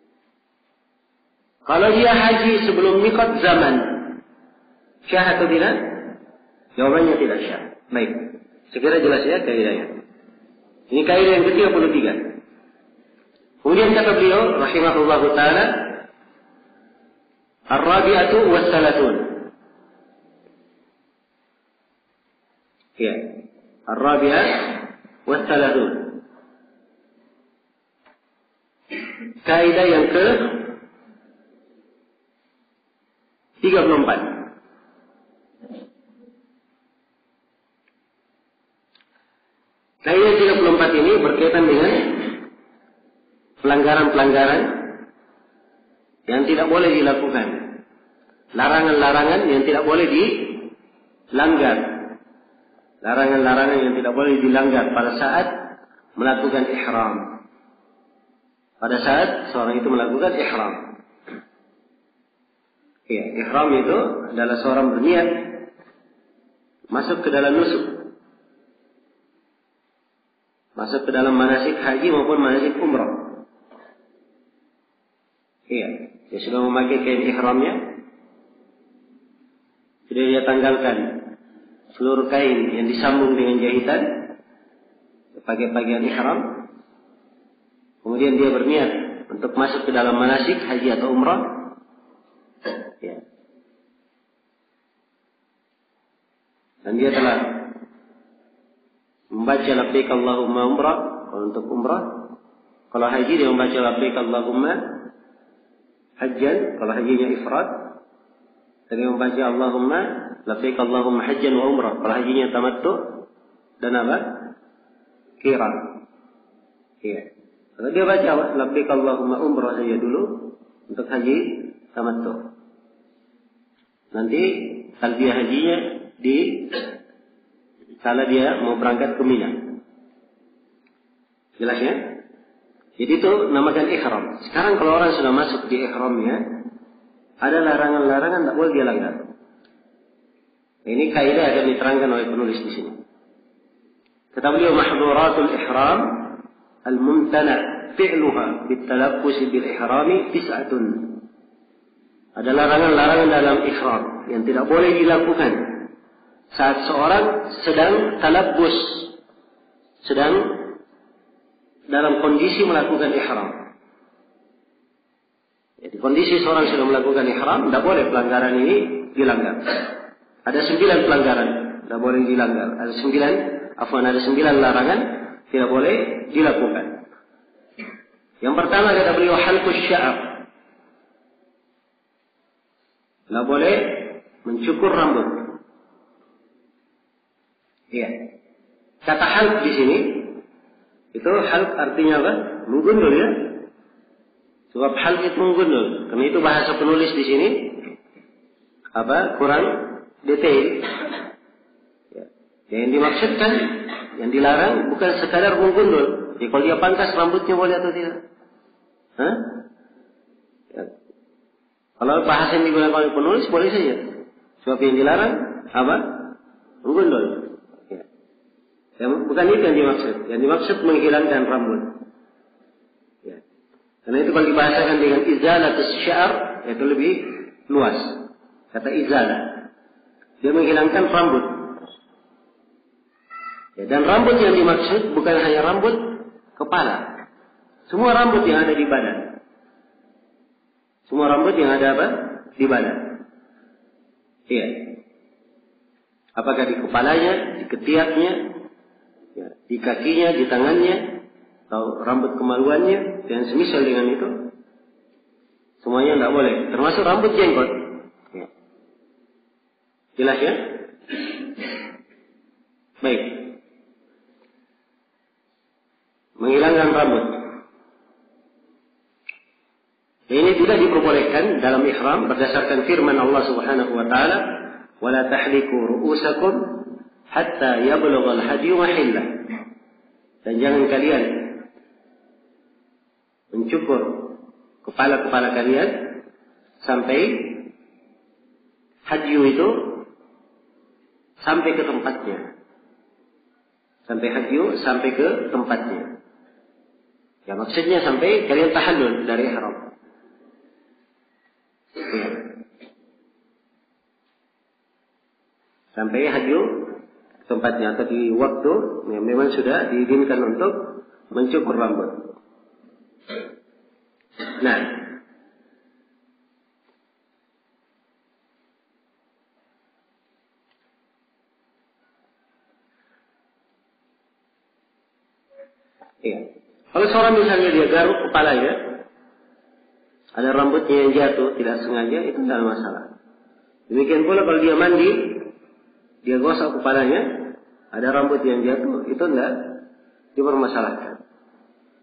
Kalau dia haji sebelum miqat zaman, syah atau tidak? Jawabannya tidak syah. Baik. Segera jelas ya kaidahnya. Ini kaidah yang ke-33. Kemudian kata beliau rahimahullah taala Ar-rabi'atu was-salatun. Ya. Ar-rabi'ah. Kaidah yang ke 34. Kaidah 34 ini berkaitan dengan pelanggaran-pelanggaran yang tidak boleh dilakukan. Larangan-larangan yang tidak boleh dilanggar. Larangan-larangan yang tidak boleh dilanggar pada saat melakukan ihram. Pada saat seorang itu melakukan ihram. Ya, ihram itu adalah seorang berniat masuk ke dalam nusuk. Masuk ke dalam manasik haji maupun manasik umrah. Iya, dia sudah memakai kain ihramnya. Sudah dia tanggalkan seluruh kain yang disambung dengan jahitan pakai bagian ihram. Kemudian dia berniat untuk masuk ke dalam manasik haji atau umrah. Ya. Dan dia telah membaca labbaik Allahumma umrah kalau untuk umrah. Kalau haji dia membaca labbaik Allahumma hajjan kalau hajinya ifrad. Dia membaca Allahumma labbaik Allahumma hajjan wa umrah kalau hajinya tamattu dan apa? Kiran. Iya. Kalau dia baca labbaik Allahumma umrah saja dulu untuk haji tamattu. Nanti talbiyah hajinya di kala dia mau berangkat ke Mina. Jelas ya? Jadi itu namakan ihram. Sekarang kalau orang sudah masuk di ihramnya, ada larangan-larangan tak boleh dia langgar. Ini kaidah akan diterangkan oleh penulis di sini. Kata beliau mahduratul ihram al-mumtana fi'luha bitalaffuz bil ihrami tis'atun. Ada larangan-larangan dalam ihram yang tidak boleh dilakukan saat seorang sedang talabus, sedang dalam kondisi melakukan ihram. Jadi kondisi seorang sudah melakukan ihram, tidak boleh pelanggaran ini dilanggar. Ada sembilan pelanggaran, tidak boleh dilanggar. Ada sembilan, afwan ada sembilan larangan, tidak boleh dilakukan. Yang pertama kata beliau halkus sya'ab. Tidak boleh mencukur rambut. Iya. Kata halq di sini itu halq artinya apa? Menggundul ya. Sebab halq itu menggundul. Karena itu bahasa penulis di sini apa? Kurang detail. Ya. Yang dimaksudkan, yang dilarang bukan sekadar menggundul. Jadi kalau dia pangkas rambutnya boleh atau tidak? Hah? Ya. Kalau bahasa yang digunakan oleh penulis boleh saja. Sebab yang dilarang apa? Menggundul. Yang bukan itu yang dimaksud. Yang dimaksud menghilangkan rambut. Ya. Karena itu kalau dibahasakan dengan izalah syiar itu lebih luas. Kata izalah. Dia menghilangkan rambut. Ya, dan rambut yang dimaksud bukan hanya rambut kepala. Semua rambut yang ada di badan. Semua rambut yang ada apa? Di badan. Iya. Apakah di kepalanya, di ketiaknya, ya, di kakinya, di tangannya, atau rambut kemaluannya, dan semisal dengan itu, semuanya tidak boleh. Termasuk rambut jenggot. Jelas ya? Baik. Menghilangkan rambut. Ini tidak diperbolehkan dalam ihram berdasarkan firman Allah Subhanahu wa taala, "Wala tahliku ru'usakum hatta yablughal hadi mahillah. Dan jangan kalian mencukur kepala-kepala kalian sampai haji itu sampai ke tempatnya. Sampai haji sampai ke tempatnya. Ya maksudnya sampai kalian tahallul dari ihram. Ya. Sampai haji tempatnya atau di waktu yang memang sudah diizinkan untuk mencukur rambut. Nah, Iya. Kalau seorang misalnya dia garuk kepalanya, ada rambutnya yang jatuh tidak sengaja, itu tidak masalah. Demikian pula kalau dia mandi, dia gosok kepalanya, ada rambut yang jatuh, itu enggak dipermasalahkan.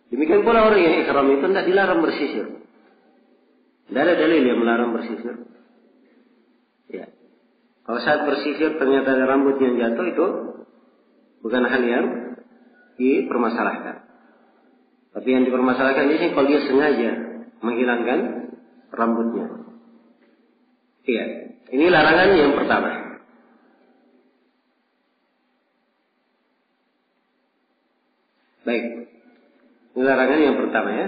Demikian pula orang yang ihram itu tidak dilarang bersisir. Tidak ada dalil yang melarang bersisir. Ya. Kalau saat bersisir ternyata ada rambut yang jatuh itu bukan hal yang dipermasalahkan. Tapi yang dipermasalahkan di sini kalau dia sengaja menghilangkan rambutnya. Iya. Ini larangan yang pertama. Baik. Ini larangan yang pertama ya.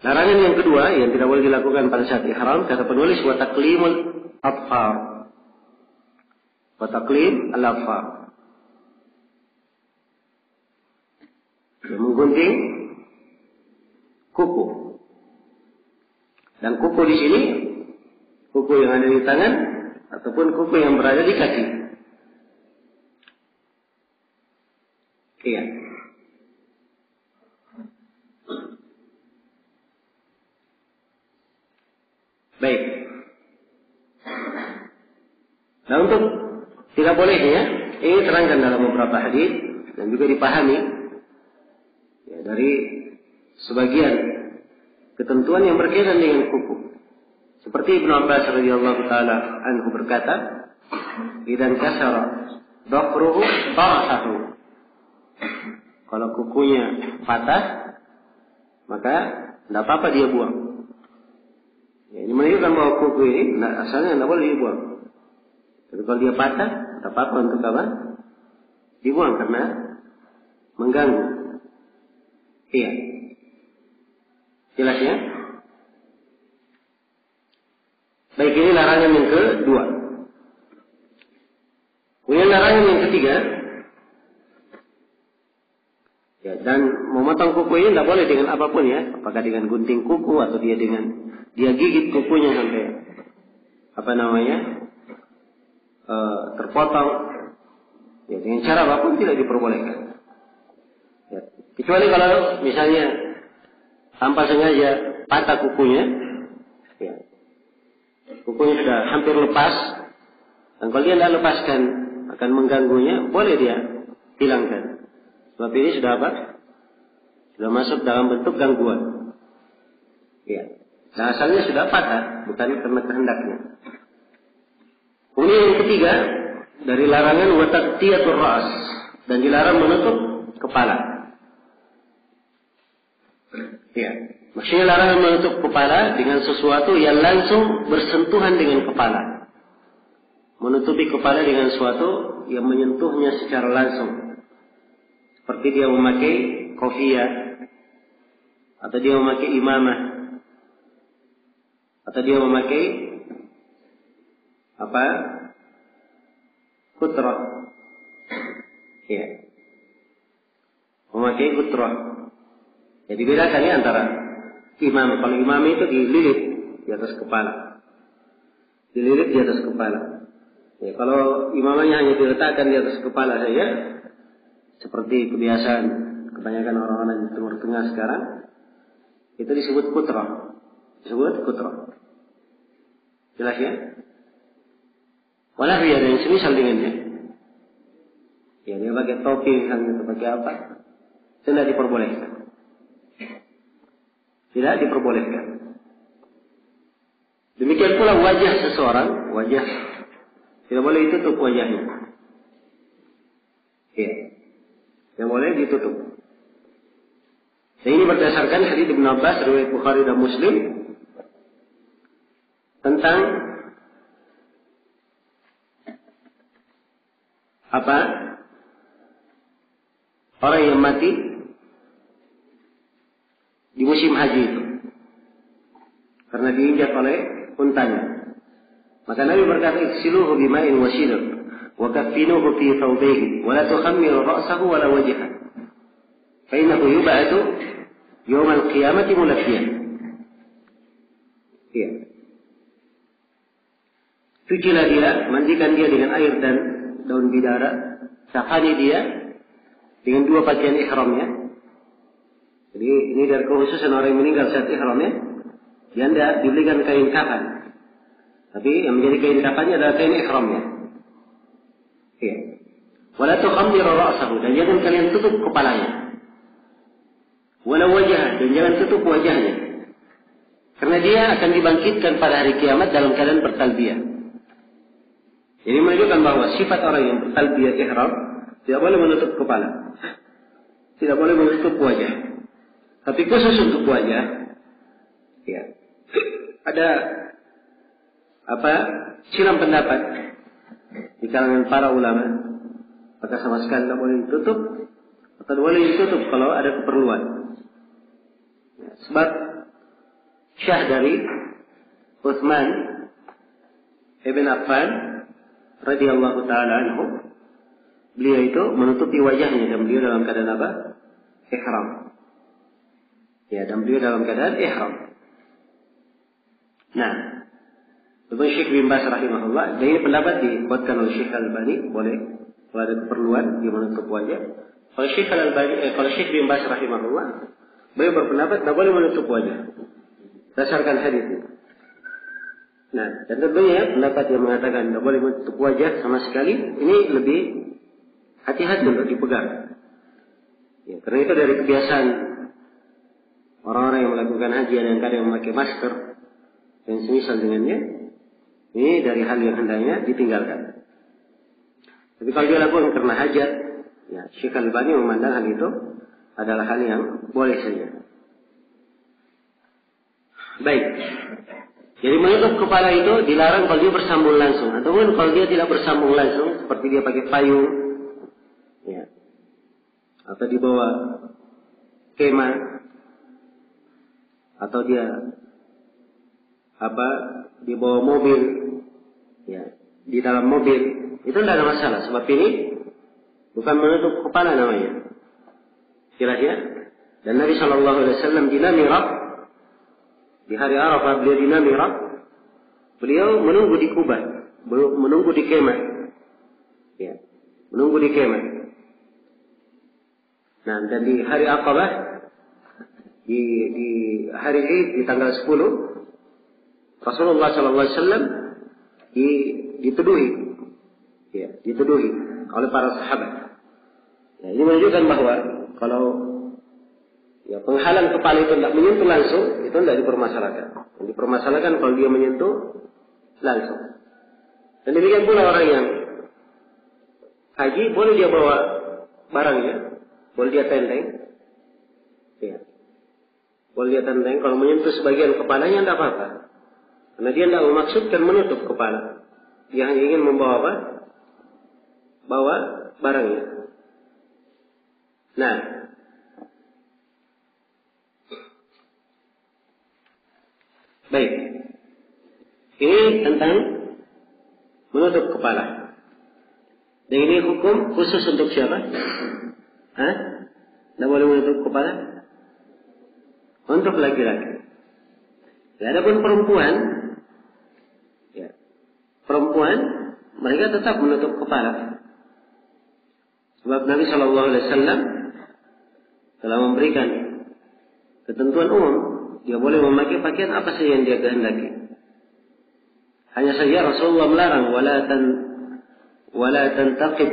Larangan yang kedua yang tidak boleh dilakukan pada saat ihram kata penulis wa taqlimul atfar. Wa al-atfar. Menggunting kuku. Dan kuku di sini kuku yang ada di tangan ataupun kuku yang berada di kaki. Iya. Baik. Nah untuk tidak bolehnya ini terangkan dalam beberapa hadis dan juga dipahami ya, dari sebagian ketentuan yang berkaitan dengan kuku. Seperti Ibnu Abbas radhiyallahu taala anhu berkata, "Idan kasara dhahruhu tarasahu." Kalau kukunya patah, maka tidak apa-apa dia buang. Ya, ini menunjukkan bahwa kuku ini asalnya tidak boleh dibuang. Tapi kalau dia patah, tidak apa-apa untuk apa? Dibuang karena mengganggu. Iya. Jelas ya? Baik ini larangan yang kedua. Kemudian larangan yang ketiga. Ya, dan memotong kuku ini tidak boleh dengan apa pun ya. Apakah dengan gunting kuku atau dia dengan dia gigit kukunya sampai apa namanya e, terpotong ya, dengan cara apa pun tidak diperbolehkan ya, kecuali kalau misalnya tanpa sengaja patah kukunya ya, kukunya sudah hampir lepas dan kalau dia tidak lepaskan akan mengganggunya boleh dia hilangkan. Sebab ini sudah apa? Sudah masuk dalam bentuk gangguan. Ya. Nah asalnya sudah patah, bukan karena kehendaknya. Kemudian yang ketiga, dari larangan wataqtiyatur ras dan dilarang menutup kepala. Ya, maksudnya larangan menutup kepala dengan sesuatu yang langsung bersentuhan dengan kepala. Menutupi kepala dengan sesuatu yang menyentuhnya secara langsung. Seperti dia memakai kofiah atau dia memakai imamah atau dia memakai apa? Kutrah. Ya memakai kutrah ya antara imam kalau imam itu dililit di atas kepala dililit di atas kepala ya kalau imamnya hanya diletakkan di atas kepala saja seperti kebiasaan kebanyakan orang-orang di Timur Tengah sekarang itu disebut putra disebut kutrah Jelas ya? Walau ada yang semisal dengannya. Ya, dia pakai topi misalnya pakai apa? Tidak diperbolehkan. Tidak diperbolehkan. Demikian pula wajah seseorang, wajah tidak boleh ditutup wajahnya. Ya. Yang boleh ditutup. Dan ini berdasarkan hadis Ibn Abbas riwayat Bukhari dan Muslim tentang apa orang yang mati di musim haji itu karena diinjak oleh untanya maka Nabi berkata iksiluhu bima'in wa shidr wa kaffinuhu fi thawbihi wa la tukhammiru ra'sahu wa la wajhahu fa innahu yub'atu yawm al-qiyamati mulabbiyan iya Cucilah dia, mandikan dia dengan air dan daun bidara. Safani dia dengan dua pakaian ihramnya. Jadi ini dari khususan orang yang meninggal saat ihramnya. Dia tidak dibelikan kain kafan. Tapi yang menjadi kain kafannya adalah kain ihramnya. Iya. Wala tukhammiru ra'sahu dan jangan kalian tutup kepalanya. Wala wajah dan jangan tutup wajahnya. Karena dia akan dibangkitkan pada hari kiamat dalam keadaan bertalbiyah. Ini menunjukkan bahwa sifat orang yang bertalbiyah ihram tidak boleh menutup kepala. Tidak boleh menutup wajah. Tapi khusus untuk wajah, ya, ada apa silam pendapat di kalangan para ulama maka sama sekali tidak boleh ditutup atau boleh ditutup kalau ada keperluan. Ya, sebab syah dari Utsman Ibn Affan radhiyallahu taala anhu beliau itu menutupi wajahnya dan beliau dalam keadaan apa? Ihram. Ya, dan beliau dalam keadaan ihram. Nah, Ibn Syekh bin Bas rahimahullah, dan ini pendapat dibuatkan oleh Syekh Al-Bani, boleh kalau ada keperluan dia menutup wajah. Kalau Syekh Al Albani, eh, kalau Syekh bin Bas rahimahullah, beliau berpendapat tidak boleh menutup wajah. Dasarkan hadis itu. Nah, dan tentunya pendapat yang mengatakan tidak boleh menutup wajah sama sekali, ini lebih hati-hati untuk dipegang. Ya, karena itu dari kebiasaan orang-orang yang melakukan haji yang kadang memakai masker dan semisal dengannya, ini dari hal yang hendaknya ditinggalkan. Tapi kalau dia lakukan karena hajat, ya Syekh Al-Bani memandang hal itu adalah hal yang boleh saja. Baik. Jadi menutup kepala itu dilarang kalau dia bersambung langsung. Ataupun kalau dia tidak bersambung langsung, seperti dia pakai payung, ya. atau di bawah kema, atau dia apa di bawah mobil, ya, di dalam mobil, itu tidak ada masalah. Sebab ini bukan menutup kepala namanya. Kira-kira. Dan Nabi Shallallahu Alaihi Wasallam di Namirah di hari Arafah beliau di Namirah beliau menunggu di Kuba, menunggu di kemah. Ya, menunggu di kemah. Nah, dan di hari Aqabah di, di hari Id di tanggal 10 Rasulullah Alaihi Wasallam dituduhi ya, dituduhi oleh para sahabat. Ya, ini menunjukkan bahwa kalau ya, penghalang kepala itu tidak menyentuh langsung, itu tidak dipermasalahkan. Yang dipermasalahkan kalau dia menyentuh langsung. Dan demikian pula orang yang haji boleh dia bawa barangnya, boleh dia tenteng. Dia tenteng. Kalau menyentuh sebagian kepalanya tidak apa-apa, karena dia tidak memaksudkan menutup kepala. Dia hanya ingin membawa apa? bawa barangnya. Nah, baik. Ini tentang menutup kepala. Dan ini hukum khusus untuk siapa? Hah? Tidak boleh menutup kepala? Untuk laki-laki. Ya, ada pun perempuan, ya, perempuan mereka tetap menutup kepala. Sebab Nabi Shallallahu Alaihi Wasallam telah memberikan ketentuan umum, dia boleh memakai pakaian apa saja yang dia kehendaki. Hanya saja Rasulullah melarang wala tan wala tantaqib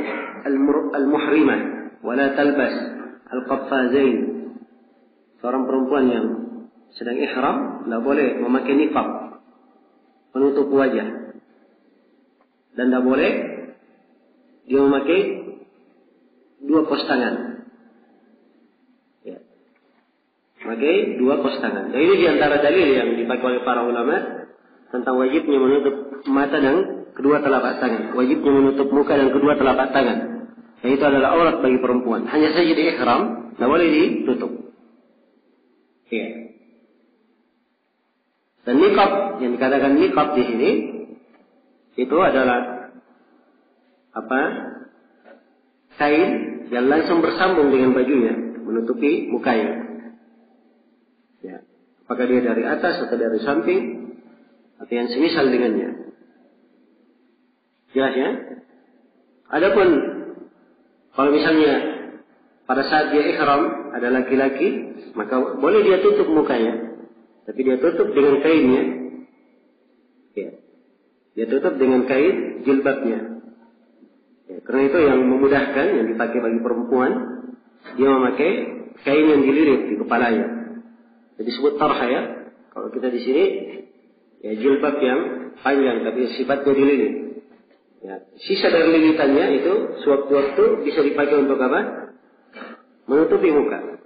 al-muhrimah wala talbas al-qaffazain. Seorang perempuan yang sedang ihram tidak boleh memakai niqab penutup wajah dan tidak boleh dia memakai dua kos tangan. Ya. Sebagai dua kos tangan. Dan ini di antara dalil yang dipakai oleh para ulama tentang wajibnya menutup mata dan kedua telapak tangan. Wajibnya menutup muka dan kedua telapak tangan. Dan itu adalah aurat bagi perempuan. Hanya saja di ikhram, tidak boleh ditutup. Ya. Dan nikab yang dikatakan nikab di sini itu adalah apa? Kain yang langsung bersambung dengan bajunya, menutupi mukanya. Ya. Apakah dia dari atas atau dari samping, atau yang semisal dengannya. Jelas ya? Adapun kalau misalnya pada saat dia ikhram ada laki-laki, maka boleh dia tutup mukanya, tapi dia tutup dengan kainnya. Ya. Dia tutup dengan kain jilbabnya. Ya, karena itu yang memudahkan yang dipakai bagi perempuan dia memakai kain yang dililit di kepalanya. Jadi disebut tarha ya. Kalau kita di sini ya jilbab yang panjang tapi sifatnya dililit. Ya, sisa dari lilitannya itu sewaktu-waktu bisa dipakai untuk apa? Menutupi muka.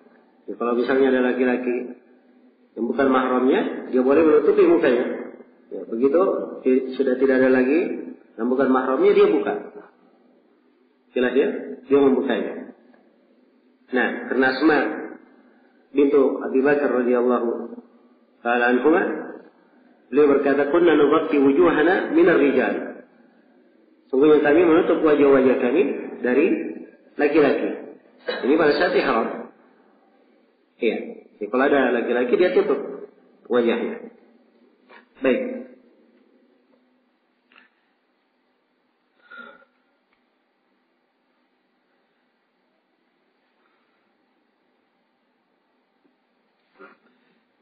Ya, kalau misalnya ada laki-laki yang bukan mahramnya, dia boleh menutupi mukanya. Ya, begitu sudah tidak ada lagi yang bukan mahramnya dia buka. Jelas ya? Dia membukanya. Nah, karena Asma bintu Abi Bakar radhiyallahu taala beliau berkata kunna nughatti wujuhana min ar-rijal. Sungguhnya kami menutup wajah-wajah kami dari laki-laki. Ini pada saat ihram. Iya. Jadi kalau ada laki-laki dia tutup wajahnya. Baik.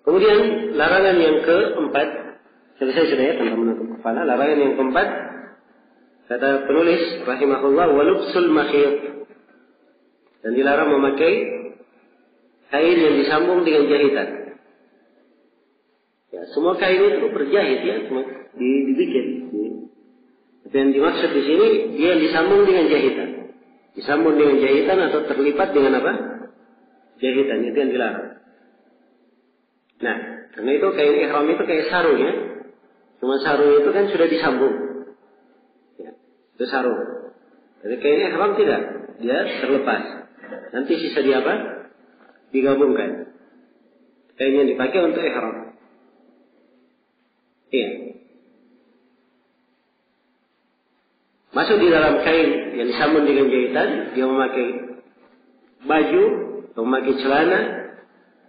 Kemudian larangan yang keempat, selesai sudah ya tentang menutup kepala. Larangan yang keempat, kata penulis rahimahullah, walubsul makhir. Dan dilarang memakai kain yang disambung dengan jahitan. Ya, semua kain itu berjahit ya, semua dibikin. Tapi yang dimaksud di sini dia disambung dengan jahitan. Disambung dengan jahitan atau terlipat dengan apa? Jahitan itu yang dilarang. Nah, karena itu kain ihram itu kayak sarung ya. Cuma sarung itu kan sudah disambung. Ya, itu sarung. Jadi kain ihram tidak, dia terlepas. Nanti sisa dia apa? Digabungkan. Yang dipakai untuk ihram. Iya. Masuk di dalam kain yang disambung dengan jahitan, dia memakai baju, atau memakai celana,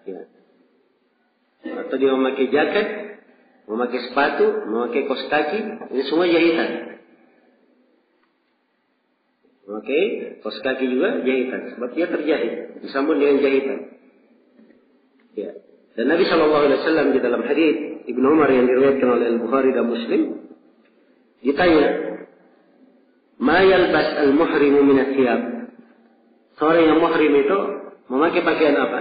ya, atau dia memakai jaket, memakai sepatu, memakai kos kaki, ini semua jahitan. Memakai kos kaki juga jahitan, sebab dia terjahit, disambung dengan jahitan. Ya. Dan Nabi Shallallahu Alaihi Wasallam di dalam hadis Ibnu Umar yang diriwayatkan oleh Al Bukhari dan Muslim ditanya, "Mayal bas al muhrimu min Seorang yang muhrim itu memakai pakaian apa?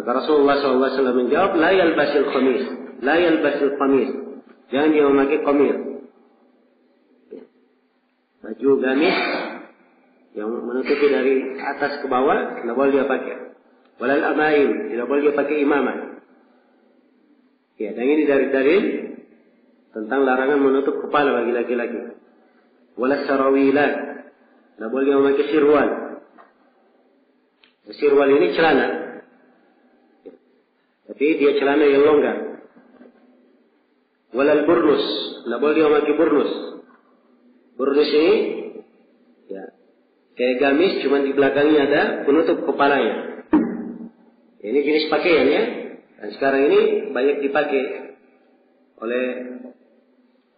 Maka Rasulullah SAW menjawab, La yalbasil khamis. La yalbasil khamis. Jangan dia memakai khamir. Baju gamis yang menutupi dari atas ke bawah, tidak boleh dia pakai. Walal amain, tidak boleh dia pakai imamah. Ya, dan ini dari dalil tentang larangan menutup kepala bagi laki-laki. Walal sarawilat, tidak boleh dia memakai sirwal. Sirwal ini celana, tapi dia celana yang longgar. Walal burnus. Tidak boleh dia memakai burnus. Ini, ya, kayak gamis, cuma di belakangnya ada penutup kepalanya. Ini jenis pakaian ya. Dan sekarang ini banyak dipakai oleh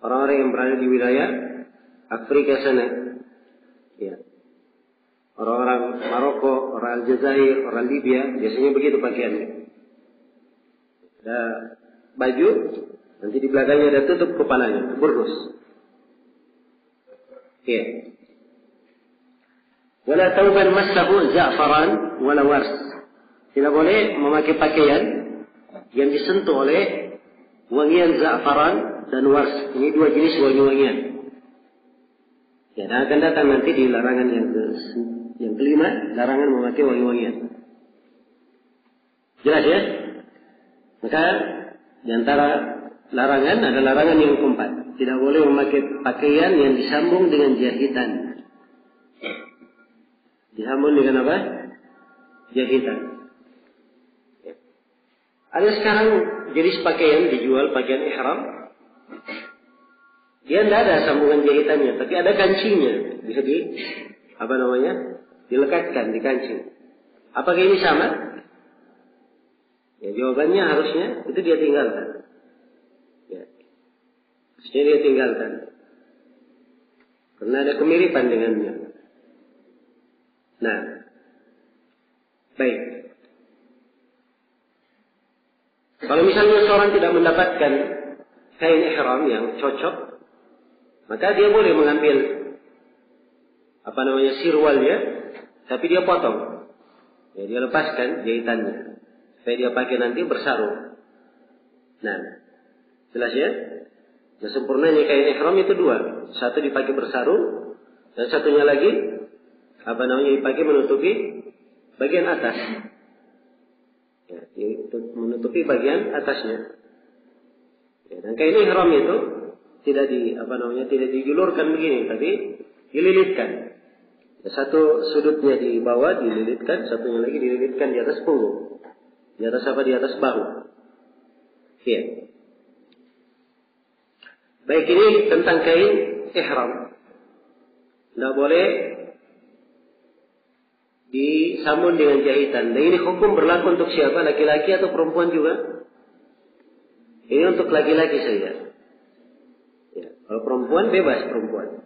orang-orang yang berada di wilayah Afrika sana. Ya. Orang-orang Maroko, orang Aljazair, orang Libya, biasanya begitu pakaiannya ada baju, nanti di belakangnya ada tutup kepalanya, burnus. Iya. Wala tauban masahu za'faran wala wars. Tidak boleh memakai pakaian yang disentuh oleh wangian za'faran dan wars. Ini dua jenis wangi-wangian. Ya, dan akan datang nanti di larangan yang ke yang kelima, larangan memakai wangi-wangian. Jelas ya? Maka di antara larangan ada larangan yang keempat. Tidak boleh memakai pakaian yang disambung dengan jahitan. Disambung dengan apa? Jahitan. Ada sekarang jenis pakaian dijual pakaian ihram. Dia tidak ada sambungan jahitannya, tapi ada kancingnya. Bisa di apa namanya? Dilekatkan di kancing. Apakah ini sama? Ya jawabannya harusnya itu dia tinggalkan. Harusnya dia tinggalkan. Karena ada kemiripan dengannya. Nah. Baik. Kalau misalnya seorang tidak mendapatkan kain ihram yang cocok, maka dia boleh mengambil apa namanya sirwalnya, tapi dia potong. Ya, dia lepaskan jahitannya supaya dia pakai nanti bersarung. Nah, jelas ya? Nah, sempurnanya kain ihram itu dua. Satu dipakai bersarung, dan satunya lagi apa namanya dipakai menutupi bagian atas. Ya, menutupi bagian atasnya. Ya, dan kain ihram itu tidak di apa namanya tidak dijulurkan begini, tapi dililitkan. Satu sudutnya di bawah dililitkan, satunya lagi dililitkan di atas punggung. Di atas apa? Di atas bahu. Iya. Baik ini tentang kain ihram. Tidak boleh disambung dengan jahitan. Dan ini hukum berlaku untuk siapa? Laki-laki atau perempuan juga? Ini untuk laki-laki saja. Ya. Kalau perempuan bebas perempuan.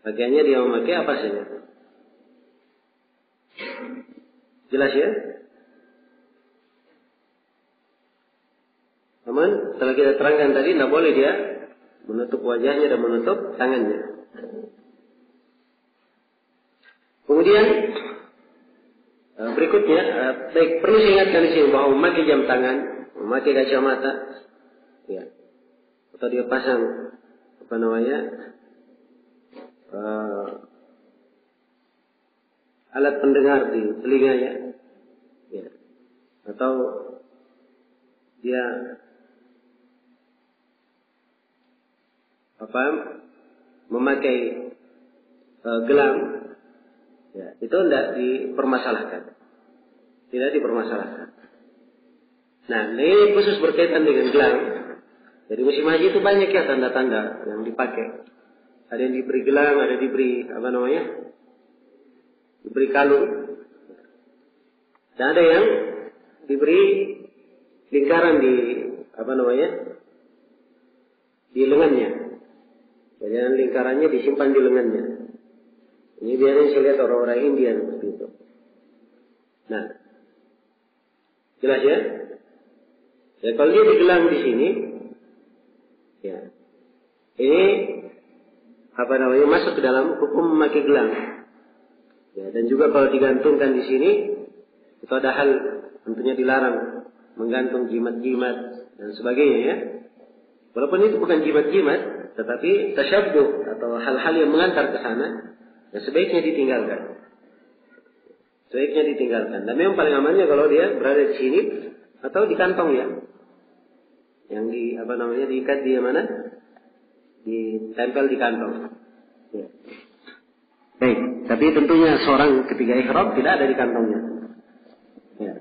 Bagiannya dia memakai apa saja. Jelas ya? Namun, setelah kita terangkan tadi, tidak boleh dia menutup wajahnya dan menutup tangannya. Kemudian eh, berikutnya, eh, baik perlu diingatkan di sini bahwa memakai jam tangan, memakai kacamata, ya, atau dia pasang apa namanya uh, alat pendengar di telinganya, ya. atau dia apa memakai uh, gelang, ya, itu tidak dipermasalahkan, tidak dipermasalahkan. Nah, ini khusus berkaitan dengan gelang. Jadi musim haji itu banyak ya tanda-tanda yang dipakai. Ada yang diberi gelang, ada diberi apa namanya? Diberi kalung. Dan ada yang diberi lingkaran di apa namanya? Di lengannya. Dan lingkarannya disimpan di lengannya. Ini biasanya saya lihat orang-orang India seperti itu. Nah, jelas ya? Ya kalau dia digelang di sini, ya ini apa namanya masuk ke dalam hukum memakai gelang. Ya, dan juga kalau digantungkan di sini itu ada hal tentunya dilarang menggantung jimat-jimat dan sebagainya ya. Walaupun itu bukan jimat-jimat, tetapi tasyabduh atau hal-hal yang mengantar ke sana, ya sebaiknya ditinggalkan. Sebaiknya ditinggalkan. Dan memang paling amannya kalau dia berada di sini atau di kantong ya. Yang di apa namanya diikat di mana? ditempel di kantong. Ya. Baik, tapi tentunya seorang ketika ikhram tidak ada di kantongnya. Ya.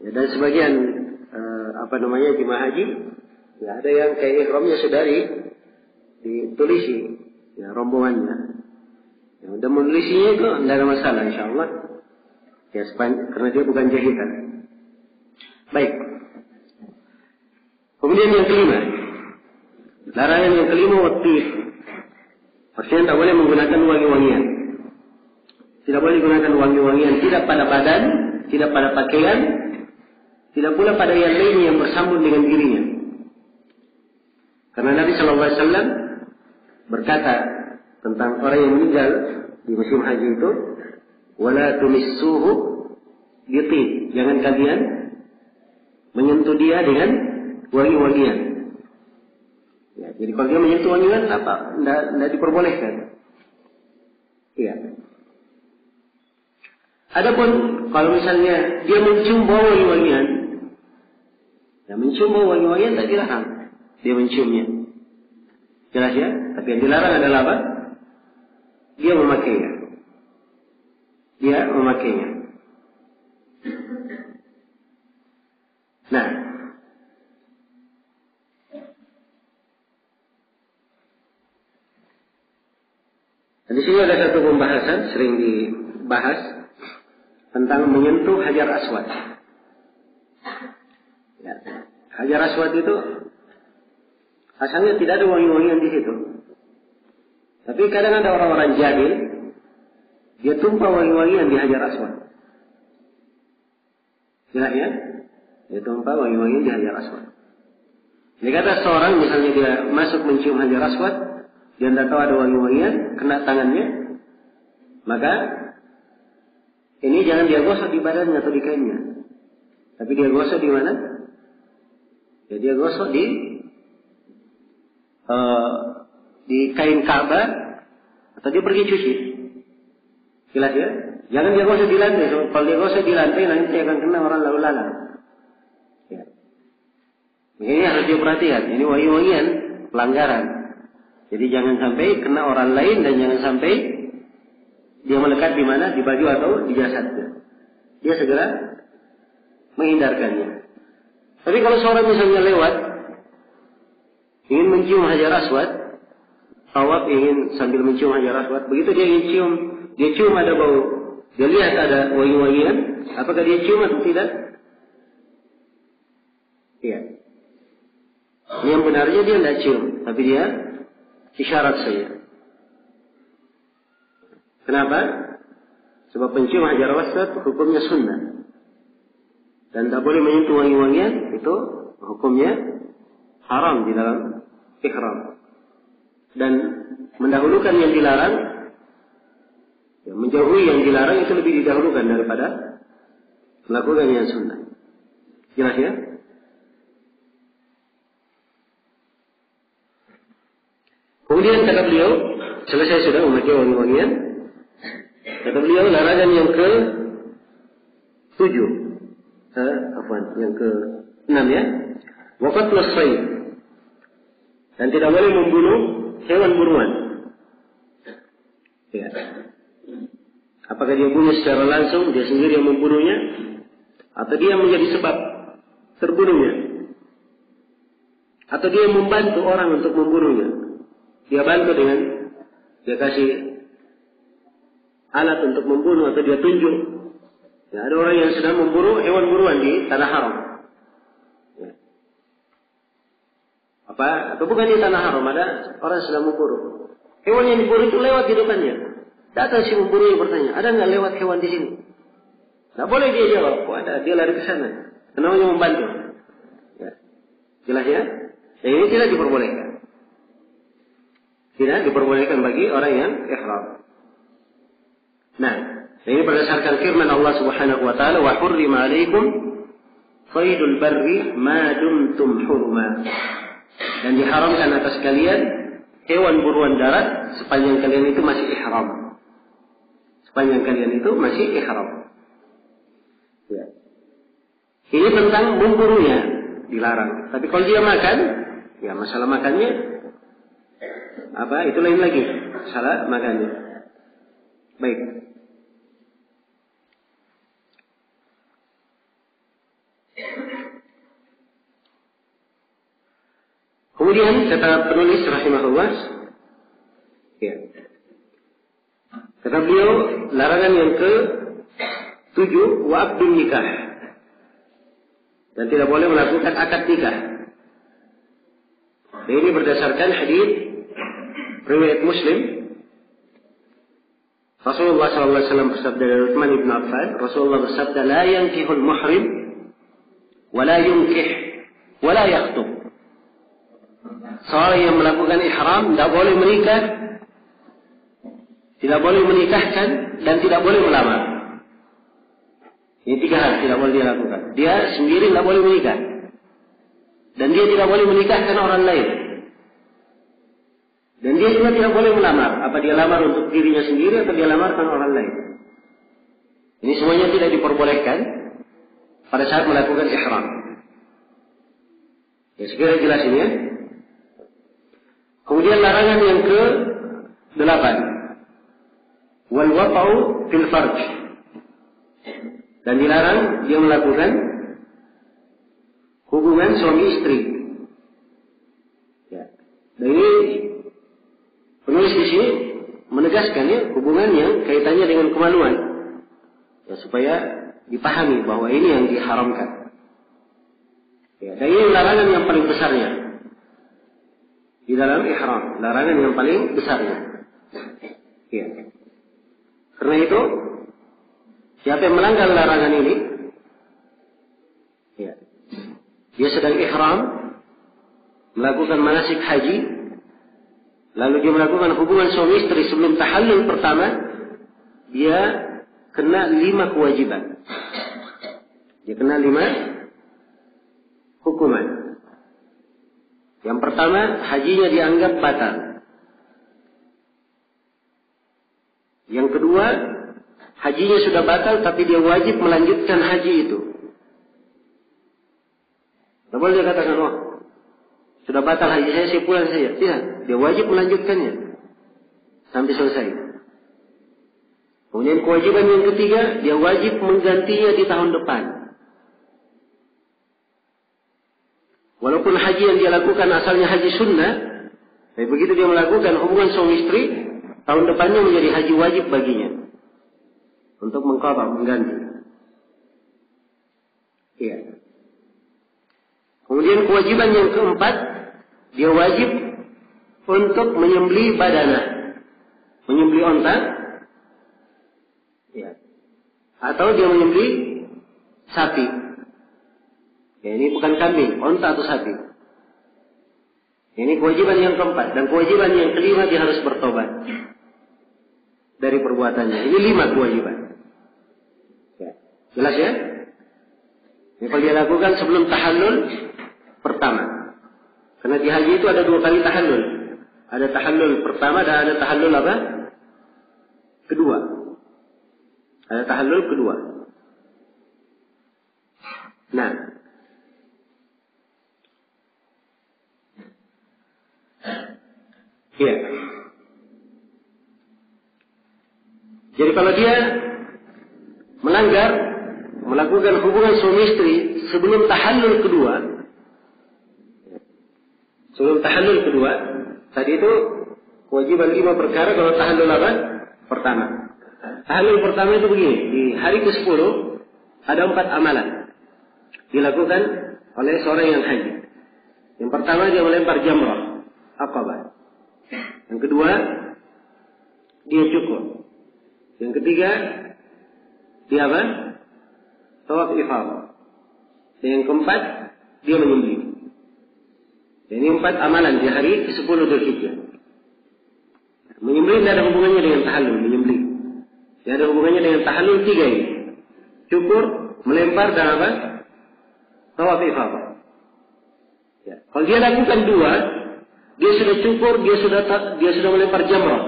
ya dan sebagian uh, apa namanya jemaah haji, ya ada yang kayak ikhramnya sudah di ditulisi ya rombongannya. Ya, dan menulisinya itu tidak ada masalah insya Allah. Ya, karena dia bukan jahitan. Baik. Kemudian yang kelima, Larangan yang kelima waktu Maksudnya tidak boleh menggunakan wangi-wangian. Tidak boleh menggunakan wangi-wangian tidak pada badan, tidak pada pakaian, tidak pula pada yang lain yang bersambung dengan dirinya. Karena Nabi Wasallam berkata tentang orang yang meninggal di musim haji itu, wala tumissuhu gitu. Jangan kalian menyentuh dia dengan wangi-wangian. Ya, jadi kalau dia menyentuh wangian apa? Tidak diperbolehkan. Iya. Adapun kalau misalnya dia mencium bau wangi-wangian, ya mencium bau wangi-wangian tidak dilarang. Dia menciumnya. Jelas ya? Tapi yang dilarang adalah apa? Dia memakainya. Dia memakainya. Nah, Dan di sini ada satu pembahasan sering dibahas tentang menyentuh hajar aswad. Ya. Hajar aswad itu asalnya tidak ada wangi-wangian di situ. Tapi kadang ada orang-orang jahil, dia tumpah wangi-wangian di hajar aswad. Jelas ya? Dia tumpah wangi-wangian di hajar aswad. Dia kata seorang misalnya dia masuk mencium hajar aswad, dia tidak tahu ada wangi-wangian, kena tangannya, maka ini jangan dia gosok di badannya atau di kainnya. Tapi dia gosok di mana? Ya dia gosok di uh, di kain Ka'bah atau dia pergi cuci. Jelas ya? Jangan dia gosok di lantai. So, kalau dia gosok di lantai nanti akan kena orang lalu lalang. Ya. Ini harus dia perhatikan. Ini wangi-wangian pelanggaran. Jadi jangan sampai kena orang lain dan jangan sampai dia melekat di mana di baju atau di jasadnya. Dia segera menghindarkannya. Tapi kalau seorang misalnya lewat ingin mencium hajar aswad, tawaf ingin sambil mencium hajar aswad, begitu dia ingin cium, dia cium ada bau, dia lihat ada wangi-wangian, apakah dia cium atau tidak? Iya. Yang benarnya dia tidak cium, tapi dia isyarat saja. Kenapa? Sebab pencium hajar aswad hukumnya sunnah dan tak boleh menyentuh wangi-wangian itu hukumnya haram di dalam ihram. Dan mendahulukan yang dilarang ya, menjauhi yang dilarang itu lebih didahulukan daripada melakukan yang sunnah. Jelas ya? Kemudian kata beliau selesai sudah memakai wangi-wangian kata beliau larangan yang ke tujuh eh, apa yang ke enam ya. Wakat selesai dan tidak boleh membunuh hewan buruan. Ya. Apakah dia bunuh secara langsung dia sendiri yang membunuhnya atau dia menjadi sebab terbunuhnya? Atau dia membantu orang untuk membunuhnya? Dia bantu dengan dia kasih alat untuk membunuh atau dia tunjuk. Ya, ada orang yang sedang memburu hewan buruan di tanah haram. Ya. Apa? Bukan di tanah haram, ada orang sedang memburu. Hewan yang diburu itu lewat di depannya. Datang si memburu yang bertanya, ada nggak lewat hewan di sini? Tidak boleh dia jawab, oh, ada, dia lari ke sana. Kenapa membantu? Ya. Jelas ya? Dan ini tidak diperbolehkan. Tidak diperbolehkan bagi orang yang ihram. Nah, ini berdasarkan firman Allah Subhanahu wa taala wa hurrima alaikum faidul barri ma dumtum hurma. Dan diharamkan atas kalian hewan buruan darat sepanjang kalian itu masih ihram. Sepanjang kalian itu masih ihram. Ya. Ini tentang memburunya dilarang. Tapi kalau dia makan, ya masalah makannya apa itu lain lagi. Salah makannya. Baik. Kemudian kata penulis rahimahullah, ya. Kata beliau, larangan yang ke tujuh, wa'abdun nikah. Dan tidak boleh melakukan akad nikah. Dan ini berdasarkan hadis riwayat Muslim. Rasulullah SAW bersabda dari Uthman ibn Affan, Rasulullah bersabda, لا ينكح المحرم ولا ينكح ولا يخطب seorang yang melakukan ihram tidak boleh menikah, tidak boleh menikahkan, dan tidak boleh melamar. Ini tiga hal tidak boleh dia lakukan. Dia sendiri tidak boleh menikah. Dan dia tidak boleh menikahkan orang lain. Dan dia juga tidak boleh melamar. Apa dia lamar untuk dirinya sendiri atau dia lamarkan orang lain. Ini semuanya tidak diperbolehkan pada saat melakukan ihram. Ya, segera jelas ini ya. Kemudian larangan yang ke delapan. Wal waqa'u fil farj. Dan dilarang dia melakukan hubungan suami istri. Ya. Dan ini penulis di sini menegaskan ya hubungan yang kaitannya dengan kemaluan. Ya, supaya dipahami bahwa ini yang diharamkan. Ya, dan ini larangan yang paling besarnya di dalam ihram, larangan yang paling besarnya. Ya. Karena itu, siapa yang melanggar larangan ini, ya, dia sedang ihram, melakukan manasik haji, lalu dia melakukan hubungan suami istri sebelum tahallul pertama, dia kena lima kewajiban. Dia kena lima hukuman. Yang pertama, hajinya dianggap batal. Yang kedua, hajinya sudah batal tapi dia wajib melanjutkan haji itu. Tidak boleh dia katakan, oh, sudah batal haji saya, saya pulang saja. Tidak, dia wajib melanjutkannya sampai selesai. Kemudian kewajiban yang ketiga, dia wajib menggantinya di tahun depan. Walaupun haji yang dia lakukan asalnya haji sunnah, tapi begitu dia melakukan hubungan suami istri, tahun depannya menjadi haji wajib baginya untuk mengkabah mengganti. Iya. Kemudian kewajiban yang keempat, dia wajib untuk menyembeli badana, menyembeli onta, ya. atau dia menyembeli sapi. Ya, ini bukan kambing, onta atau sapi. Ini kewajiban yang keempat. Dan kewajiban yang kelima dia harus bertobat. Dari perbuatannya. Ini lima kewajiban. Ya. Jelas ya? Ini kalau dia lakukan sebelum tahallul pertama. Karena di haji itu ada dua kali tahallul. Ada tahallul pertama dan ada tahallul apa? Kedua. Ada tahallul kedua. Nah, Iya. Jadi kalau dia melanggar melakukan hubungan suami istri sebelum tahallul kedua, sebelum tahallul kedua, tadi itu kewajiban lima perkara kalau tahallul apa? Pertama. Tahallul pertama itu begini, di hari ke-10 ada empat amalan dilakukan oleh seorang yang haji. Yang pertama dia melempar jamrah, akabah. Yang kedua, dia cukup. Yang ketiga, dia apa? Tawaf ifadah. Dan yang keempat, dia menyembelih. Dan ini empat amalan di hari ke-10 Dzulhijjah. Menyembelih tidak ada hubungannya dengan tahallul, menyembelih. Tidak ada hubungannya dengan tahallul tiga ini. Cukur, melempar dan apa? Tawaf ifadah. Ya. Kalau dia lakukan dua, dia sudah cukur, dia sudah dia sudah melempar jamrah.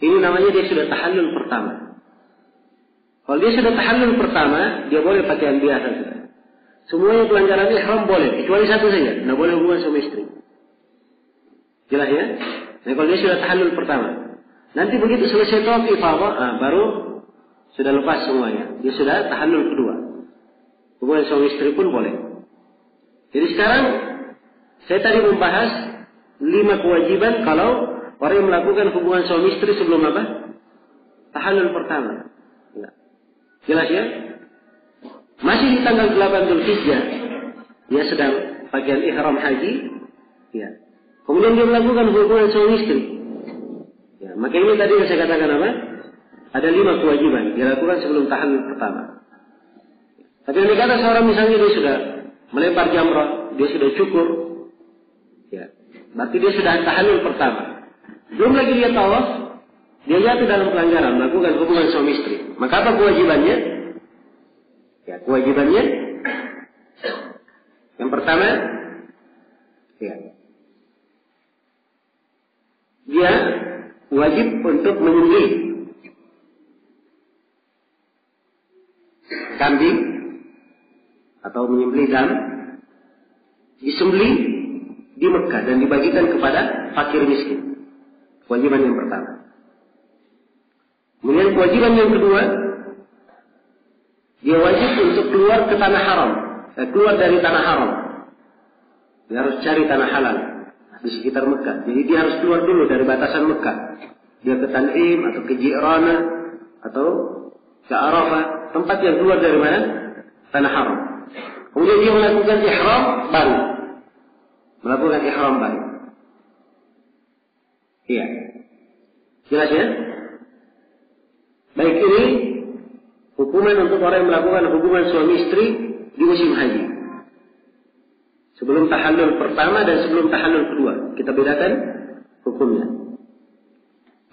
Ini namanya dia sudah tahallul pertama. Kalau dia sudah tahallul pertama, dia boleh pakaian biasa sudah. Semuanya pelanggaran ihram boleh, kecuali satu saja, tidak boleh hubungan suami istri. Jelas ya? Nah, kalau dia sudah tahallul pertama, nanti begitu selesai tawaf ifadah, ah, baru sudah lepas semuanya. Dia sudah tahallul kedua. Hubungan suami istri pun boleh. Jadi sekarang saya tadi membahas lima kewajiban kalau orang yang melakukan hubungan suami istri sebelum apa? Tahallul pertama. Ya. Jelas ya? Masih di tanggal 8 Dzulhijjah, dia sedang bagian ihram haji, ya. Kemudian dia melakukan hubungan suami istri. Ya, maka tadi yang saya katakan apa? Ada lima kewajiban dilakukan sebelum tahallul pertama. Tapi yang dikata seorang misalnya dia sudah melempar jamrah, dia sudah cukur, Berarti dia sudah tahallul pertama. Belum lagi dia tawaf, dia jatuh dalam pelanggaran, melakukan hubungan suami istri. Maka apa kewajibannya? Ya, kewajibannya yang pertama, ya, dia wajib untuk menyembelih kambing atau menyembelih dam disembelih di Mekah dan dibagikan kepada fakir miskin. Kewajiban yang pertama. Kemudian kewajiban yang kedua, dia wajib untuk keluar ke tanah haram, eh, keluar dari tanah haram. Dia harus cari tanah halal di sekitar Mekah. Jadi dia harus keluar dulu dari batasan Mekah. Dia ke Tan'im atau ke Jirana atau ke Arafah, tempat yang keluar dari mana? Tanah haram. Kemudian dia melakukan ihram baru melakukan ihram baru. Iya. Jelas ya? Baik ini hukuman untuk orang yang melakukan hubungan suami istri di musim haji. Sebelum tahallul pertama dan sebelum tahallul kedua. Kita bedakan hukumnya.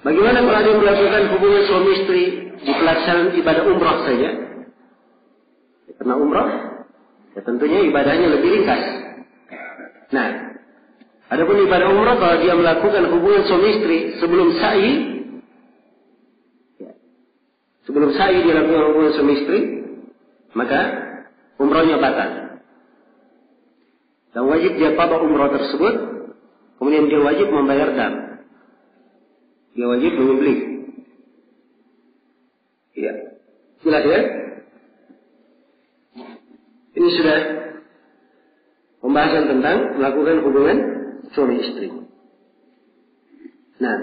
Bagaimana kalau ada melakukan hubungan suami istri di pelaksanaan ibadah umrah saja? Karena umrah, ya tentunya ibadahnya lebih ringkas. Nah, adapun ibadah umrah kalau dia melakukan hubungan suami istri sebelum sa'i, ya, sebelum sa'i dia lakukan hubungan suami istri, maka umrahnya batal. Dan wajib dia pada umrah tersebut, kemudian dia wajib membayar dam. Dia wajib menyembelih. Iya. Jelas ya? Ini sudah pembahasan tentang melakukan hubungan suami istri. Nah,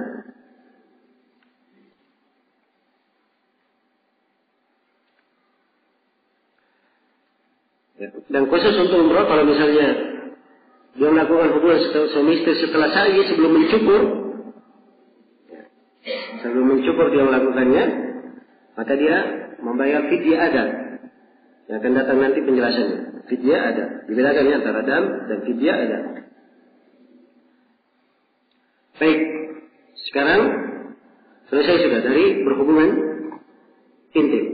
dan khusus untuk umroh kalau misalnya dia melakukan hubungan suami istri setelah sa'i sebelum mencukur, sebelum mencukur dia melakukannya, maka dia membayar fidyah adat. Yang akan datang nanti penjelasannya. Fidyah ada. Dibedakannya antara dam dan fidyah ada. Baik. Sekarang selesai sudah dari berhubungan intim.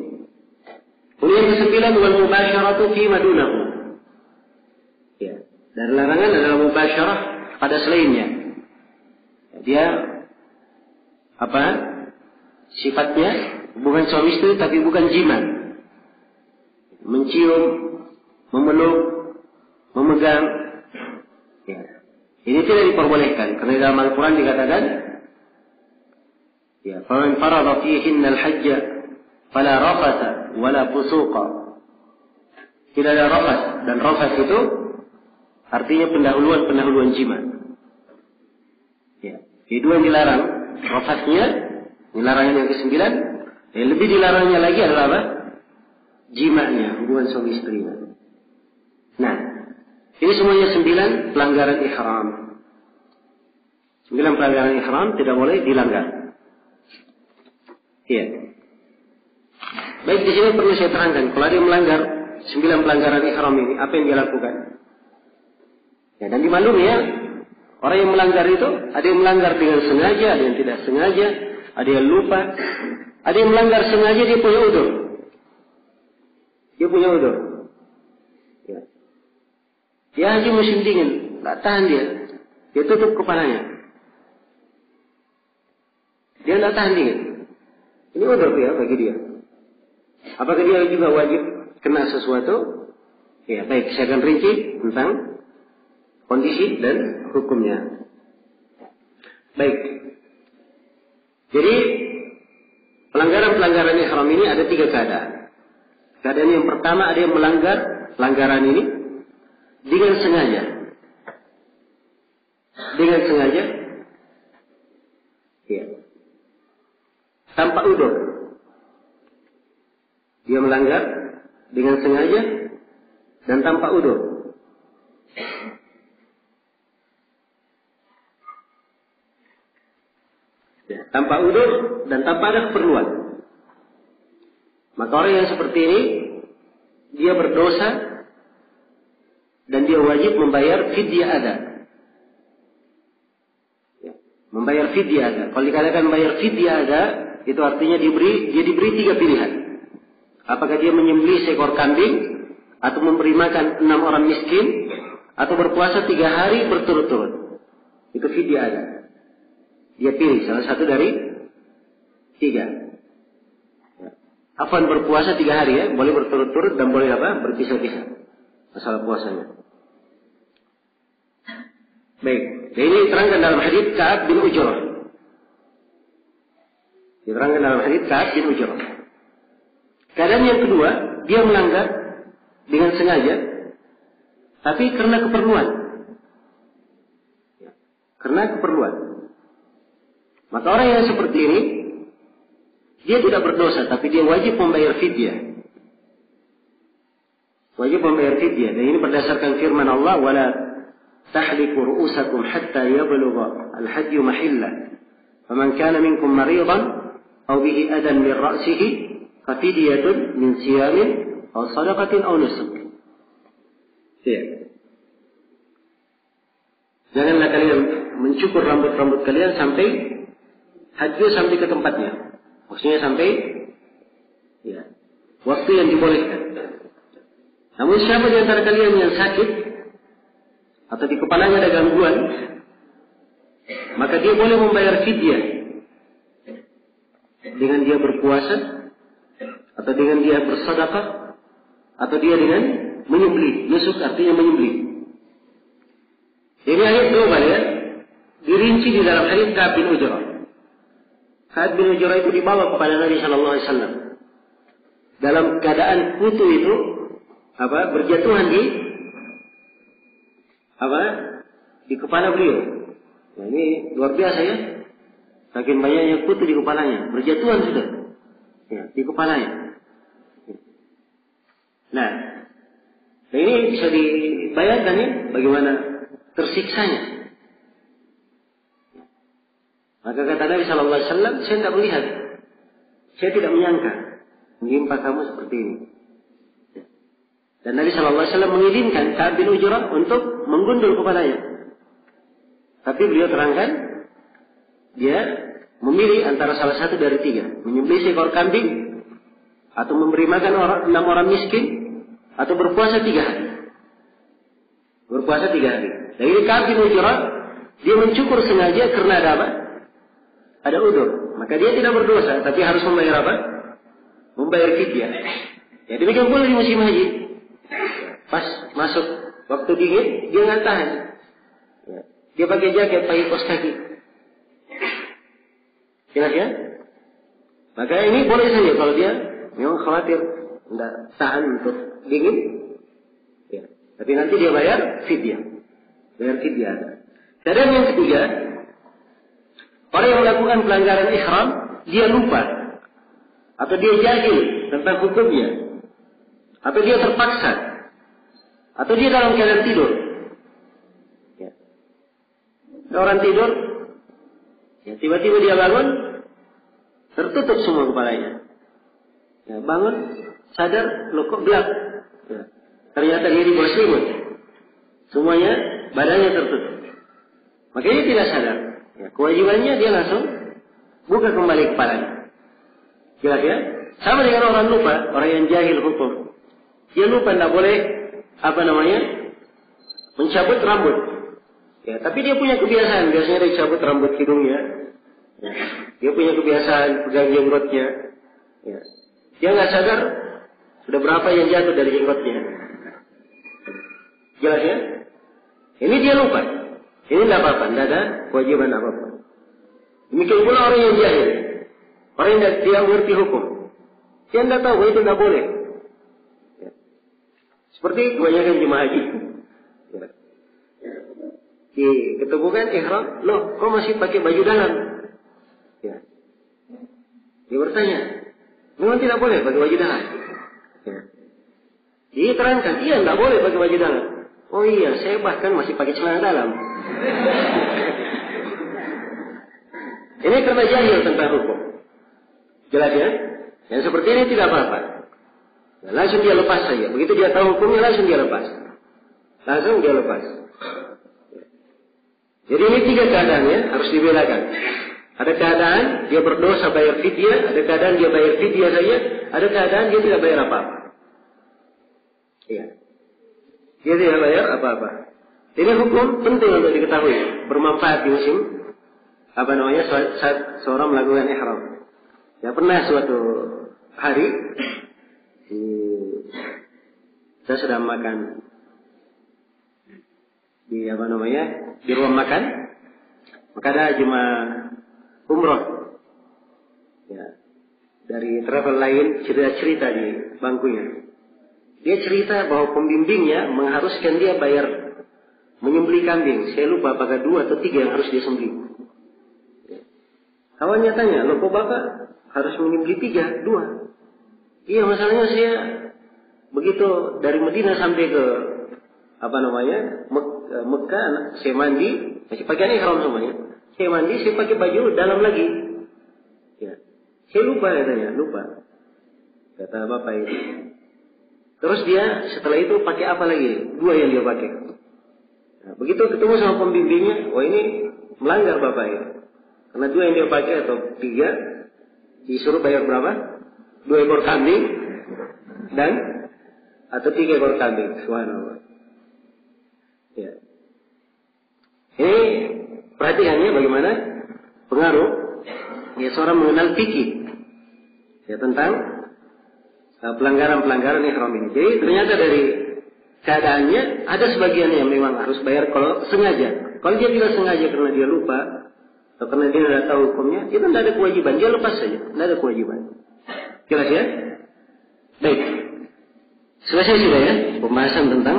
Kemudian kesembilan wal mubasyaratu fi madunahu. Ya. Dan larangan adalah mubasyarah pada selainnya. Dia apa? Sifatnya hubungan suami istri tapi bukan jima. Mencium, memeluk, memegang. Ya. Ini tidak diperbolehkan karena dalam Al-Quran dikatakan ya, "Faman farada fihinna al-hajj fala rafata wala fusuqa." Tidak ada rafat dan rafat itu artinya pendahuluan-pendahuluan jima. Ya. Jadi dua yang dilarang, rafatnya, ini larangan yang kesembilan, yang lebih dilarangnya lagi adalah apa? Jimanya, hubungan suami istri. Nah, ini semuanya sembilan pelanggaran ihram. Sembilan pelanggaran ihram tidak boleh dilanggar. Iya. Baik di sini perlu saya terangkan, kalau dia melanggar sembilan pelanggaran ihram ini, apa yang dia lakukan? Ya, dan dimaklumi ya, orang yang melanggar itu, ada yang melanggar dengan sengaja, ada yang tidak sengaja, ada yang lupa, ada yang melanggar sengaja dia punya udur. Dia punya udur. Dia haji musim dingin, tak tahan dia. Dia tutup kepalanya. Dia tidak tahan dingin. Ini udur ya bagi dia. Apakah dia juga wajib kena sesuatu? Ya, baik, saya akan rinci tentang kondisi dan hukumnya. Baik. Jadi pelanggaran-pelanggaran ihram ini ada tiga keadaan. Keadaan yang pertama ada yang melanggar pelanggaran ini dengan sengaja. Dengan sengaja. Ya. Tanpa udur. Dia melanggar dengan sengaja dan tanpa udur. Ya, tanpa udur dan tanpa ada keperluan. Maka orang yang seperti ini dia berdosa dan dia wajib membayar fidyah ada. Ya, membayar fidyah ada. Kalau dikatakan membayar fidyah ada, itu artinya diberi dia diberi tiga pilihan. Apakah dia menyembelih seekor kambing atau memberi makan enam orang miskin atau berpuasa tiga hari berturut-turut. Itu fidyah ada. Dia pilih salah satu dari tiga. Afan berpuasa tiga hari ya, boleh berturut-turut dan boleh apa? Berpisah-pisah. Masalah puasanya. Baik, nah ini diterangkan dalam hadis Ka'ab bin Ujrah. Diterangkan dalam hadis Ka'ab bin Ujrah. Keadaan yang kedua, dia melanggar dengan sengaja, tapi karena keperluan. Karena keperluan. Maka orang yang seperti ini, dia tidak berdosa, tapi dia wajib membayar fidyah. Wajib membayar fidyah. Dan ini berdasarkan firman Allah, "Wala tahliku ru'usakum hatta yablugha al-hajju mahillah. Faman kana minkum maridan aw bihi adan min ra'sihi fafidyatun min siyamin aw sadaqatin aw nusuk." Ya. Janganlah kalian mencukur rambut-rambut kalian sampai haji sampai ke tempatnya. Maksudnya sampai ya waktu yang dibolehkan. Namun siapa di antara kalian yang sakit atau di kepalanya ada gangguan, maka dia boleh membayar fidyah dengan dia berpuasa atau dengan dia bersedekah atau dia dengan menyembelih. Nusuk artinya menyembelih. Ini ayat global ya. Dirinci di dalam hadis Ka'ab bin Ujrah. Ka'ab bin Ujrah itu dibawa kepada Nabi Shallallahu Alaihi Wasallam dalam keadaan kutu itu apa berjatuhan di apa di kepala beliau. Nah, ini luar biasa ya. Saking banyaknya kutu di kepalanya, berjatuhan sudah. Ya, di kepalanya. Nah, ini bisa dibayangkan ya bagaimana tersiksanya. Maka kata Nabi Shallallahu saya tidak melihat, saya tidak menyangka menimpa kamu seperti ini. Dan Nabi Wasallam mengizinkan Ka'ab bin Ujrah untuk menggundul kepalanya. Tapi beliau terangkan, dia memilih antara salah satu dari tiga, menyembelih seekor kambing, atau memberi makan orang, enam orang miskin, atau berpuasa tiga hari. Berpuasa tiga hari. Dan ini Ka'ab bin Ujrah, dia mencukur sengaja karena ada apa? Ada udur. Maka dia tidak berdosa, tapi harus membayar apa? Membayar fidyah. Ya demikian pula di musim haji. Pas masuk waktu dingin, dia nggak tahan. Ya. Dia pakai jaket, pakai kos kaki. Jelas ya? Maka ini boleh saja kalau dia memang khawatir tidak tahan untuk dingin. Ya. Tapi nanti dia bayar fidyah. Bayar fidyah. Dan yang ketiga, orang yang melakukan pelanggaran ihram, dia lupa. Atau dia jahil tentang hukumnya. Atau dia terpaksa. Atau dia dalam keadaan tidur. Ya. Orang tidur, ya, tiba-tiba dia bangun, tertutup semua kepalanya. Ya, bangun, sadar, lo kok gelap. Ya. Ternyata dia di bawah selimut. Semuanya badannya tertutup. Makanya tidak sadar. Ya, kewajibannya dia langsung buka kembali kepalanya. Jelas ya? Sama dengan orang lupa, orang yang jahil hukum. Dia lupa tidak boleh apa namanya mencabut rambut. Ya, tapi dia punya kebiasaan, biasanya dia cabut rambut hidungnya. Ya. Dia punya kebiasaan pegang jenggotnya. Ya. Dia nggak sadar sudah berapa yang jatuh dari jenggotnya. Jelas ya? Ini dia lupa. Ini tidak apa-apa, tidak ada kewajiban apa-apa. Demikian pula orang yang jahil. Orang yang tidak mengerti hukum. Dia tidak tahu itu tidak boleh. Seperti kebanyakan jemaah haji. Ya. Diketemukan ihram, loh kok masih pakai baju dalam? Ya. Dia bertanya, memang tidak boleh pakai baju dalam? Ya. Dia terangkan, iya tidak boleh pakai baju dalam. Oh iya, saya bahkan masih pakai celana dalam. ini karena jahil tentang hukum. Jelas ya? Yang seperti ini tidak apa-apa. Ya, langsung dia lepas saja. Begitu dia tahu hukumnya, langsung dia lepas. Langsung dia lepas. Jadi ini tiga keadaannya harus dibedakan. Ada keadaan dia berdosa bayar fidyah, ada keadaan dia bayar fidyah saja, ada keadaan dia tidak bayar apa-apa. Iya. Dia tidak bayar apa-apa. Ini hukum penting untuk diketahui, bermanfaat di musim apa namanya saat seorang melakukan ihram. Ya pernah suatu hari di, saya sedang makan di apa namanya di ruang makan, maka ada jemaah umroh ya, dari travel lain cerita-cerita di bangkunya. Dia cerita bahwa pembimbingnya mengharuskan dia bayar menyembeli kambing. Saya lupa apakah dua atau tiga yang harus dia sembeli. Kawannya tanya, lo kok bapak harus menyembeli tiga, dua? Iya masalahnya saya begitu dari Medina sampai ke apa namanya Mek eh, Mekah, saya mandi, masih pakaian ihram semuanya. Saya mandi, saya pakai baju dalam lagi. Ya. Saya lupa katanya, lupa. Kata bapak itu. Terus dia setelah itu pakai apa lagi? Dua yang dia pakai. Nah, begitu ketemu sama pembimbingnya, wah ini melanggar bapak ya. Karena dua yang dia pakai atau tiga, disuruh bayar berapa? Dua ekor kambing dan atau tiga ekor kambing. Subhanallah. Ya. Ini perhatiannya bagaimana pengaruh ya seorang mengenal fikih ya tentang uh, pelanggaran-pelanggaran ihram ini. Jadi ternyata dari keadaannya ada sebagian yang memang harus bayar kalau sengaja. Kalau dia tidak sengaja karena dia lupa atau karena dia tidak tahu hukumnya, itu tidak ada kewajiban. Dia lepas saja, tidak ada kewajiban. Jelas ya? Baik. Selesai sudah ya pembahasan tentang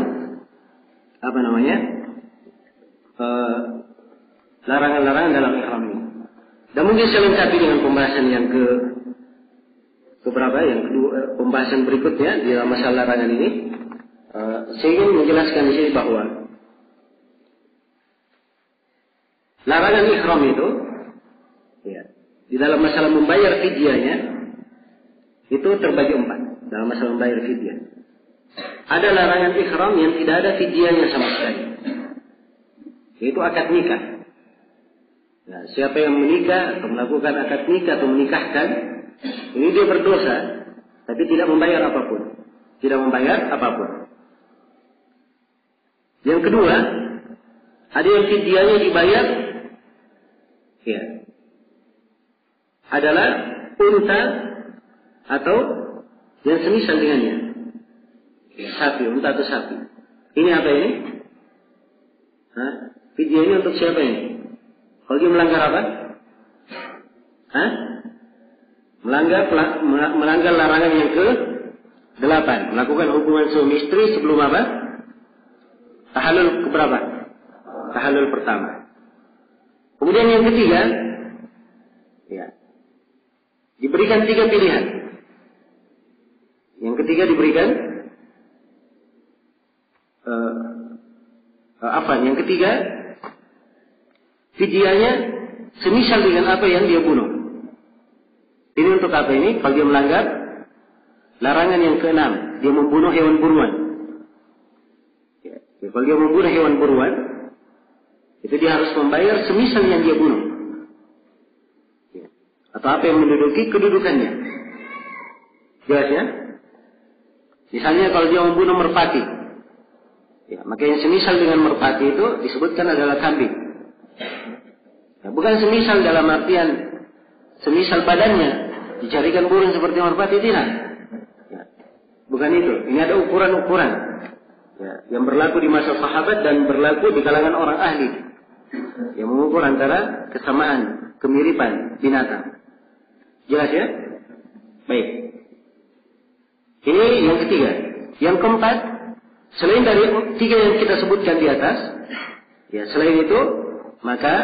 apa namanya uh, larangan-larangan dalam ihram ini. Dan mungkin saya lengkapi dengan pembahasan yang ke beberapa yang kedua eh, pembahasan berikutnya di dalam masalah larangan ini. Uh, saya ingin menjelaskan di sini bahwa larangan ihram itu ya, di dalam masalah membayar fidyahnya itu terbagi empat dalam masalah membayar fidyah. Ada larangan ihram yang tidak ada fidyahnya sama sekali. Yaitu akad nikah. Nah, siapa yang menikah atau melakukan akad nikah atau menikahkan, ini dia berdosa, tapi tidak membayar apa pun. Tidak membayar apa pun. Yang kedua, ada yang fidyahnya dibayar, ya, adalah unta atau yang semisal dengannya. Ya, sapi, unta atau sapi. Ini apa ini? Hah? Fidyah ini untuk siapa ini? Kalau dia melanggar apa? Hah? Melanggar melanggar larangan yang ke delapan. Melakukan hubungan suami istri sebelum apa? Tahalul keberapa? Tahalul pertama. Kemudian yang ketiga, ya, diberikan tiga pilihan. Ketiga diberikan uh, uh, apa? Yang ketiga fidyahnya semisal dengan apa yang dia bunuh. Ini untuk apa ini? Kalau dia melanggar larangan yang keenam, dia membunuh hewan buruan. Ya, kalau dia membunuh hewan buruan, itu dia harus membayar semisal yang dia bunuh. Ya. Atau apa yang menduduki kedudukannya. Jelas ya? Misalnya kalau dia membunuh merpati, ya, maka yang semisal dengan merpati itu disebutkan adalah kambing. Ya, bukan semisal dalam artian semisal badannya, dicarikan burung seperti merpati tidak. Ya. Bukan itu. Ini ada ukuran-ukuran ya, yang berlaku di masa sahabat dan berlaku di kalangan orang ahli yang mengukur antara kesamaan, kemiripan binatang. Jelas ya? Baik. Ini yang ketiga. Yang keempat, selain dari tiga yang kita sebutkan di atas, ya selain itu, maka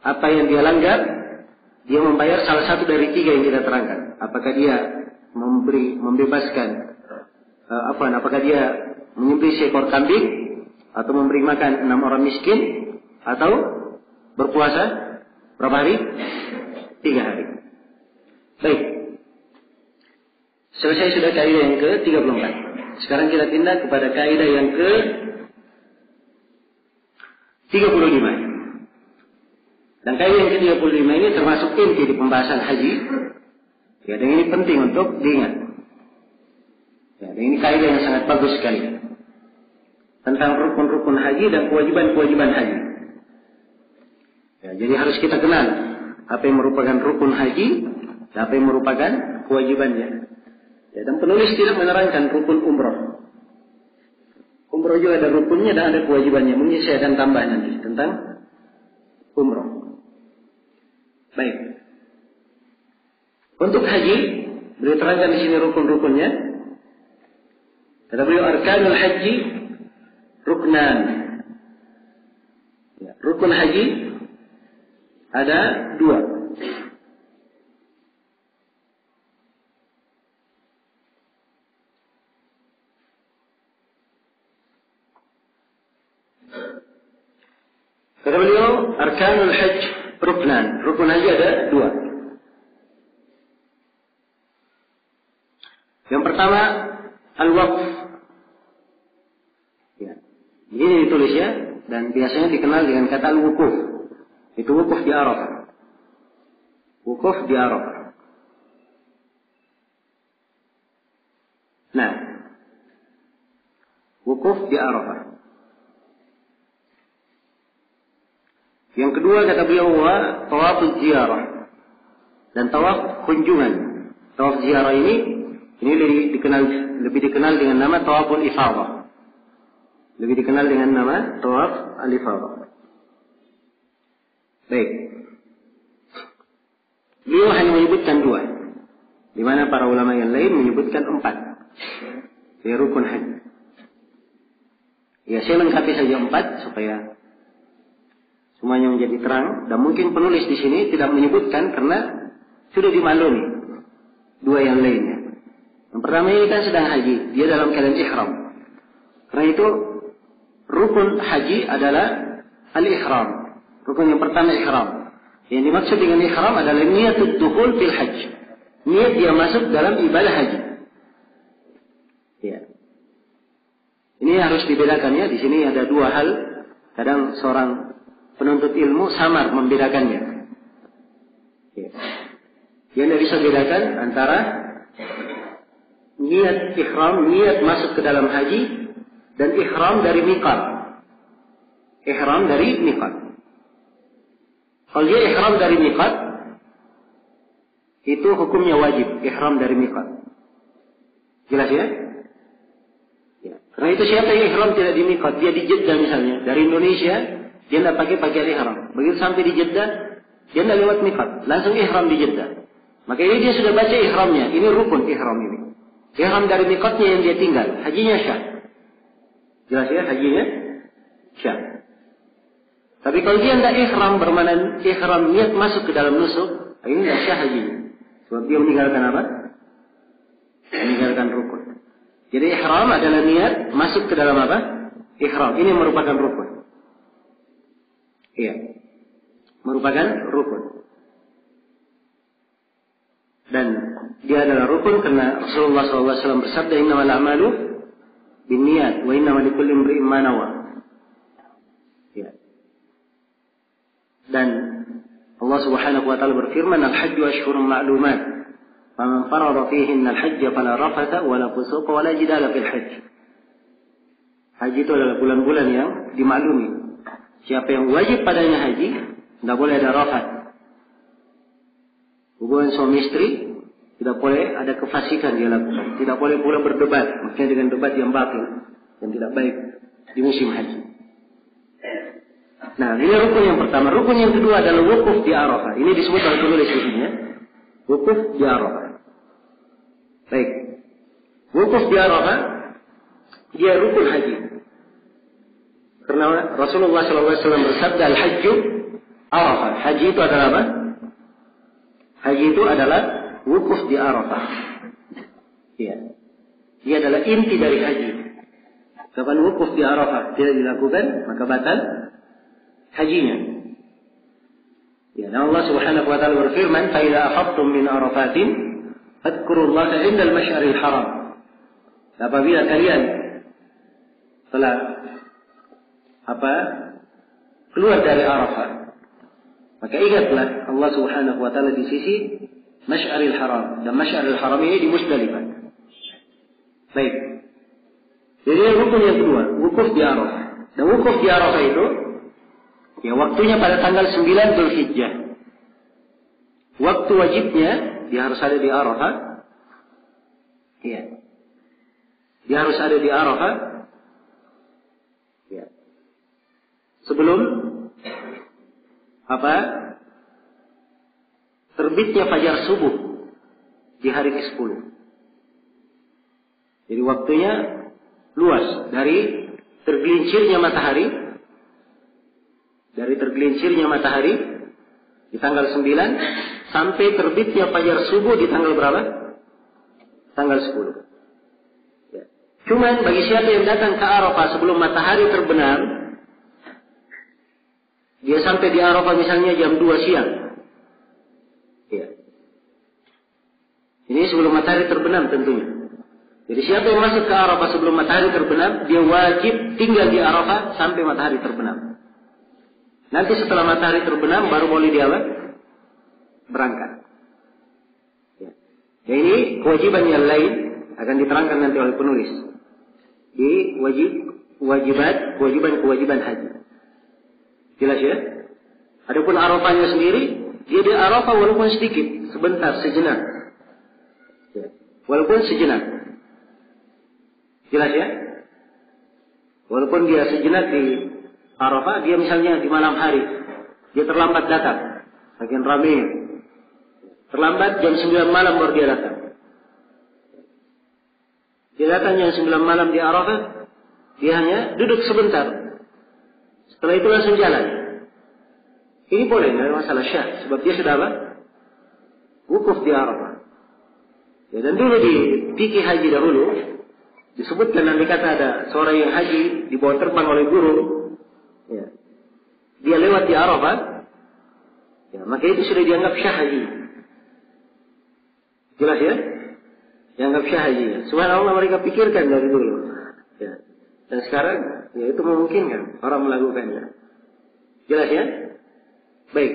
apa yang dia langgar dia membayar salah satu dari tiga yang kita terangkan. Apakah dia memberi, membebaskan, uh, apa? Apakah dia menyembelih seekor kambing atau memberi makan enam orang miskin atau berpuasa berapa hari? Tiga hari. Baik. Selesai sudah kaidah yang ke-34. Sekarang kita pindah kepada kaidah yang ke 35. Dan kaidah yang ke-35 ini termasuk inti di pembahasan haji. Ya, dan ini penting untuk diingat. Ya, dan ini kaidah yang sangat bagus sekali. Tentang rukun-rukun haji dan kewajiban-kewajiban haji. Ya, jadi harus kita kenal apa yang merupakan rukun haji apa yang merupakan kewajibannya. Ya, dan penulis tidak menerangkan rukun umroh. Umroh juga ada rukunnya dan ada kewajibannya. Mungkin saya akan tambah nanti tentang umroh. Baik. Untuk haji, beliau terangkan di sini rukun-rukunnya. Kata beliau arkanul haji ruknan. Ya, rukun haji ada dua. Kata beliau arkanul haji ruknan. Rukun haji ada dua. Yang pertama, al-waqf. Ya. Ini ditulis ya. dan biasanya dikenal dengan kata wukuf. Itu wukuf di Arafah. Wukuf di Arafah. Nah, wukuf di Arafah. Yang kedua kata beliau wa tawaf ziarah dan tawaf kunjungan. Tawaf ziarah ini ini lebih dikenal lebih dikenal dengan nama tawaful ifadah. Lebih dikenal dengan nama tawaf al-ifadah. Baik. Beliau hanya menyebutkan dua. Di mana para ulama yang lain menyebutkan empat. Di rukun haji. Ya, saya lengkapi saja empat supaya semuanya menjadi terang. Dan mungkin penulis di sini tidak menyebutkan karena sudah dimaklumi dua yang lainnya. Yang pertama ini kan sedang haji, dia dalam keadaan ihram. Karena itu rukun haji adalah al-ihram. Rukun yang pertama ihram. Yang dimaksud dengan ihram adalah niat dukhul fil haji. Niat dia masuk dalam ibadah haji. Ya. Ini harus dibedakan ya. Di sini ada dua hal. Kadang seorang penuntut ilmu samar membedakannya. Ya. Dia tidak bisa bedakan antara niat ihram, niat masuk ke dalam haji dan ihram dari miqat. Ihram dari miqat. Kalau dia ihram dari miqat, itu hukumnya wajib ihram dari miqat. Jelas ya? ya? Karena itu siapa yang ihram tidak di miqat, dia di Jeddah misalnya, dari Indonesia, dia tidak pakai pakaian ihram. Begitu sampai di Jeddah, dia tidak lewat miqat, langsung ihram di Jeddah. Maka ini dia sudah baca ihramnya, ini rukun ihram ini. Ihram dari miqatnya yang dia tinggal, hajinya syah. Jelas ya hajinya syah. Tapi kalau dia tidak ihram bermakna ihram niat masuk ke dalam nusuk, ini tidak syah hajinya. Sebab dia meninggalkan apa? Meninggalkan rukun. Jadi ihram adalah niat masuk ke dalam apa? Ihram. Ini merupakan rukun. Iya. Merupakan rukun. Dan dia adalah rukun karena Rasulullah SAW bersabda inna a'malu binniat wa innamal likulli imri'in ma nawa. Ya. Dan Allah Subhanahu wa taala berfirman al-hajju ashhurun ma'lumat faman farada fihi al-hajj fala rafatha wala wa wala jidala fil hajj. Haji itu adalah bulan-bulan yang dimaklumi Siapa yang wajib padanya haji, tidak boleh ada rafat. Hubungan suami istri tidak boleh ada kefasikan dia lakukan. Tidak boleh pula berdebat. Maksudnya dengan debat yang batil. Yang tidak baik di musim haji. Nah, ini rukun yang pertama. Rukun yang kedua adalah wukuf di Arafah. Ini disebut oleh penulis di sini ya. Wukuf di Arafah. Baik. Wukuf di Arafah dia rukun haji. Karena Rasulullah SAW bersabda al-hajju Arafah. Haji itu adalah apa? Haji itu adalah wukuf di Arafah. Iya. Dia adalah inti dari haji. Kapan wukuf di Arafah tidak dilakukan, maka batal hajinya. Ya, dan Allah Subhanahu wa taala berfirman, "Fa idza afadtum min Arafatin, fadhkurullaha 'inda al-masy'aril haram." Apabila kalian telah apa keluar dari Arafah, maka ingatlah Allah Subhanahu wa taala di sisi Masyaril Haram. Dan Masyaril Haram ini di Musdalifah. Baik. Jadi rukun yang kedua, wukuf di Arafah. Dan wukuf di Arafah itu ya waktunya pada tanggal 9 Dzulhijjah. Waktu wajibnya dia harus ada di Arafah. Iya. Dia harus ada di Arafah. Ya. Sebelum apa? terbitnya fajar subuh di hari ke-10. Jadi waktunya luas dari tergelincirnya matahari dari tergelincirnya matahari di tanggal 9 sampai terbitnya fajar subuh di tanggal berapa? Tanggal 10. Ya. Cuman bagi siapa yang datang ke Arafah sebelum matahari terbenam, dia sampai di Arafah misalnya jam 2 siang. Ini sebelum matahari terbenam tentunya. Jadi siapa yang masuk ke Arafah sebelum matahari terbenam, dia wajib tinggal di Arafah sampai matahari terbenam. Nanti setelah matahari terbenam baru boleh dia? Berangkat. Ya. ya ini kewajiban yang lain akan diterangkan nanti oleh penulis. Di wajib wajibat kewajiban-kewajiban haji. Jelas ya? Adapun Arafahnya sendiri, dia di Arafah walaupun sedikit, sebentar, sejenak. Ya. Walaupun sejenak. Jelas ya? Walaupun dia sejenak di Arafah, dia misalnya di malam hari, dia terlambat datang, bagian ramai. Terlambat jam 9 malam baru dia datang. Dia datang jam 9 malam di Arafah, dia hanya duduk sebentar. Setelah itu langsung jalan. Ini boleh, tidak masalah syah. Sebab dia sudah apa? Wukuf di Arafah. Ya, dan dulu di fikih haji dahulu, disebutkan nanti kata ada seorang yang haji dibawa terbang oleh guru. Ya. Dia lewat di Arafah. Ya, maka itu sudah dianggap syah haji. Jelas ya? Dianggap syah haji. Subhanallah mereka pikirkan dari dulu. Ya. Dan sekarang ya itu memungkinkan orang melakukannya. Jelas ya? Baik.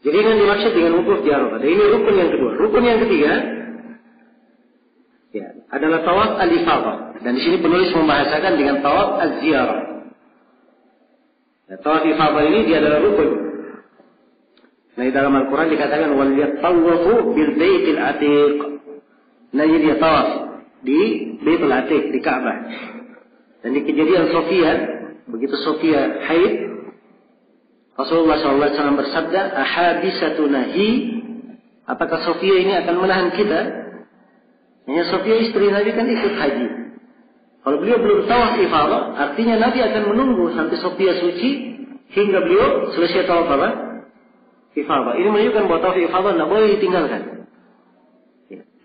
Jadi yang dimaksud dengan wukuf di Arafah. Ini rukun yang kedua. Rukun yang ketiga ya, adalah tawaf al-ifadah. Dan di sini penulis membahasakan dengan tawaf az-ziarah. Ya, tawaf ifadah ini dia adalah rukun. Nah, dalam Al-Quran dikatakan wal yatawafu bil baitil atiq. Nah, ini dia tawaf di Baitul Atiq di Ka'bah. Dan di kejadian Sofia, begitu Sofia haid, Rasulullah SAW bersabda, Ahabisatu nahi, apakah Sofia ini akan menahan kita? Hanya Sofia istri Nabi kan ikut haji. Kalau beliau belum tawaf ifadah, artinya Nabi akan menunggu sampai Sofia suci hingga beliau selesai tawaf apa? Ifadah. Ini menunjukkan bahwa tawaf ifadah tidak boleh ditinggalkan.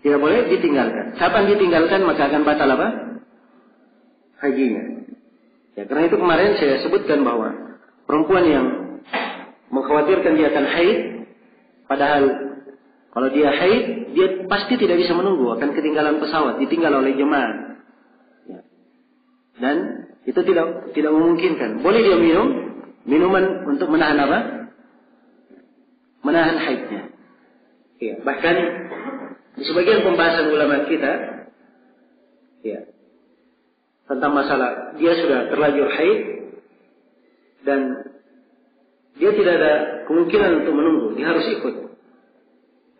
Tidak boleh ditinggalkan. Kapan ditinggalkan maka akan batal apa? Hajinya. Ya, karena itu kemarin saya sebutkan bahwa perempuan yang mengkhawatirkan dia akan haid, padahal kalau dia haid, dia pasti tidak bisa menunggu, akan ketinggalan pesawat, ditinggal oleh jemaah. Ya. Dan itu tidak tidak memungkinkan. Boleh dia minum minuman untuk menahan apa? Menahan haidnya. Ya, bahkan di sebagian pembahasan ulama kita, ya, tentang masalah dia sudah terlanjur haid dan dia tidak ada kemungkinan untuk menunggu, dia harus ikut.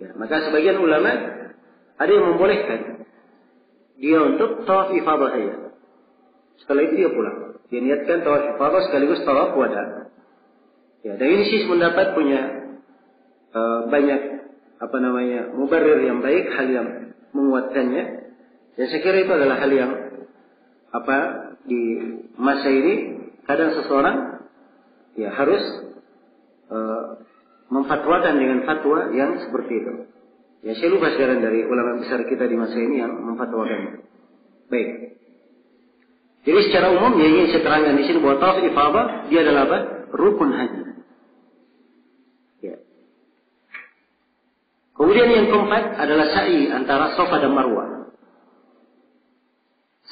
Ya, maka sebagian ulama ada yang membolehkan dia untuk tawaf ifadah saja. Setelah itu dia pulang. Dia niatkan tawaf ifadah sekaligus tawaf wada. Ya, dan ini sih mendapat punya uh, banyak apa namanya mubarir yang baik, hal yang menguatkannya. Dan saya kira itu adalah hal yang apa di masa ini kadang seseorang ya harus uh, memfatwakan dengan fatwa yang seperti itu. Ya saya lupa sekarang dari ulama besar kita di masa ini yang memfatwakannya. Baik. Jadi secara umum yang ingin saya terangkan di sini bahwa tawaf ifadah dia adalah apa? Rukun haji. Ya. Kemudian yang keempat adalah sa'i antara sofa dan marwah.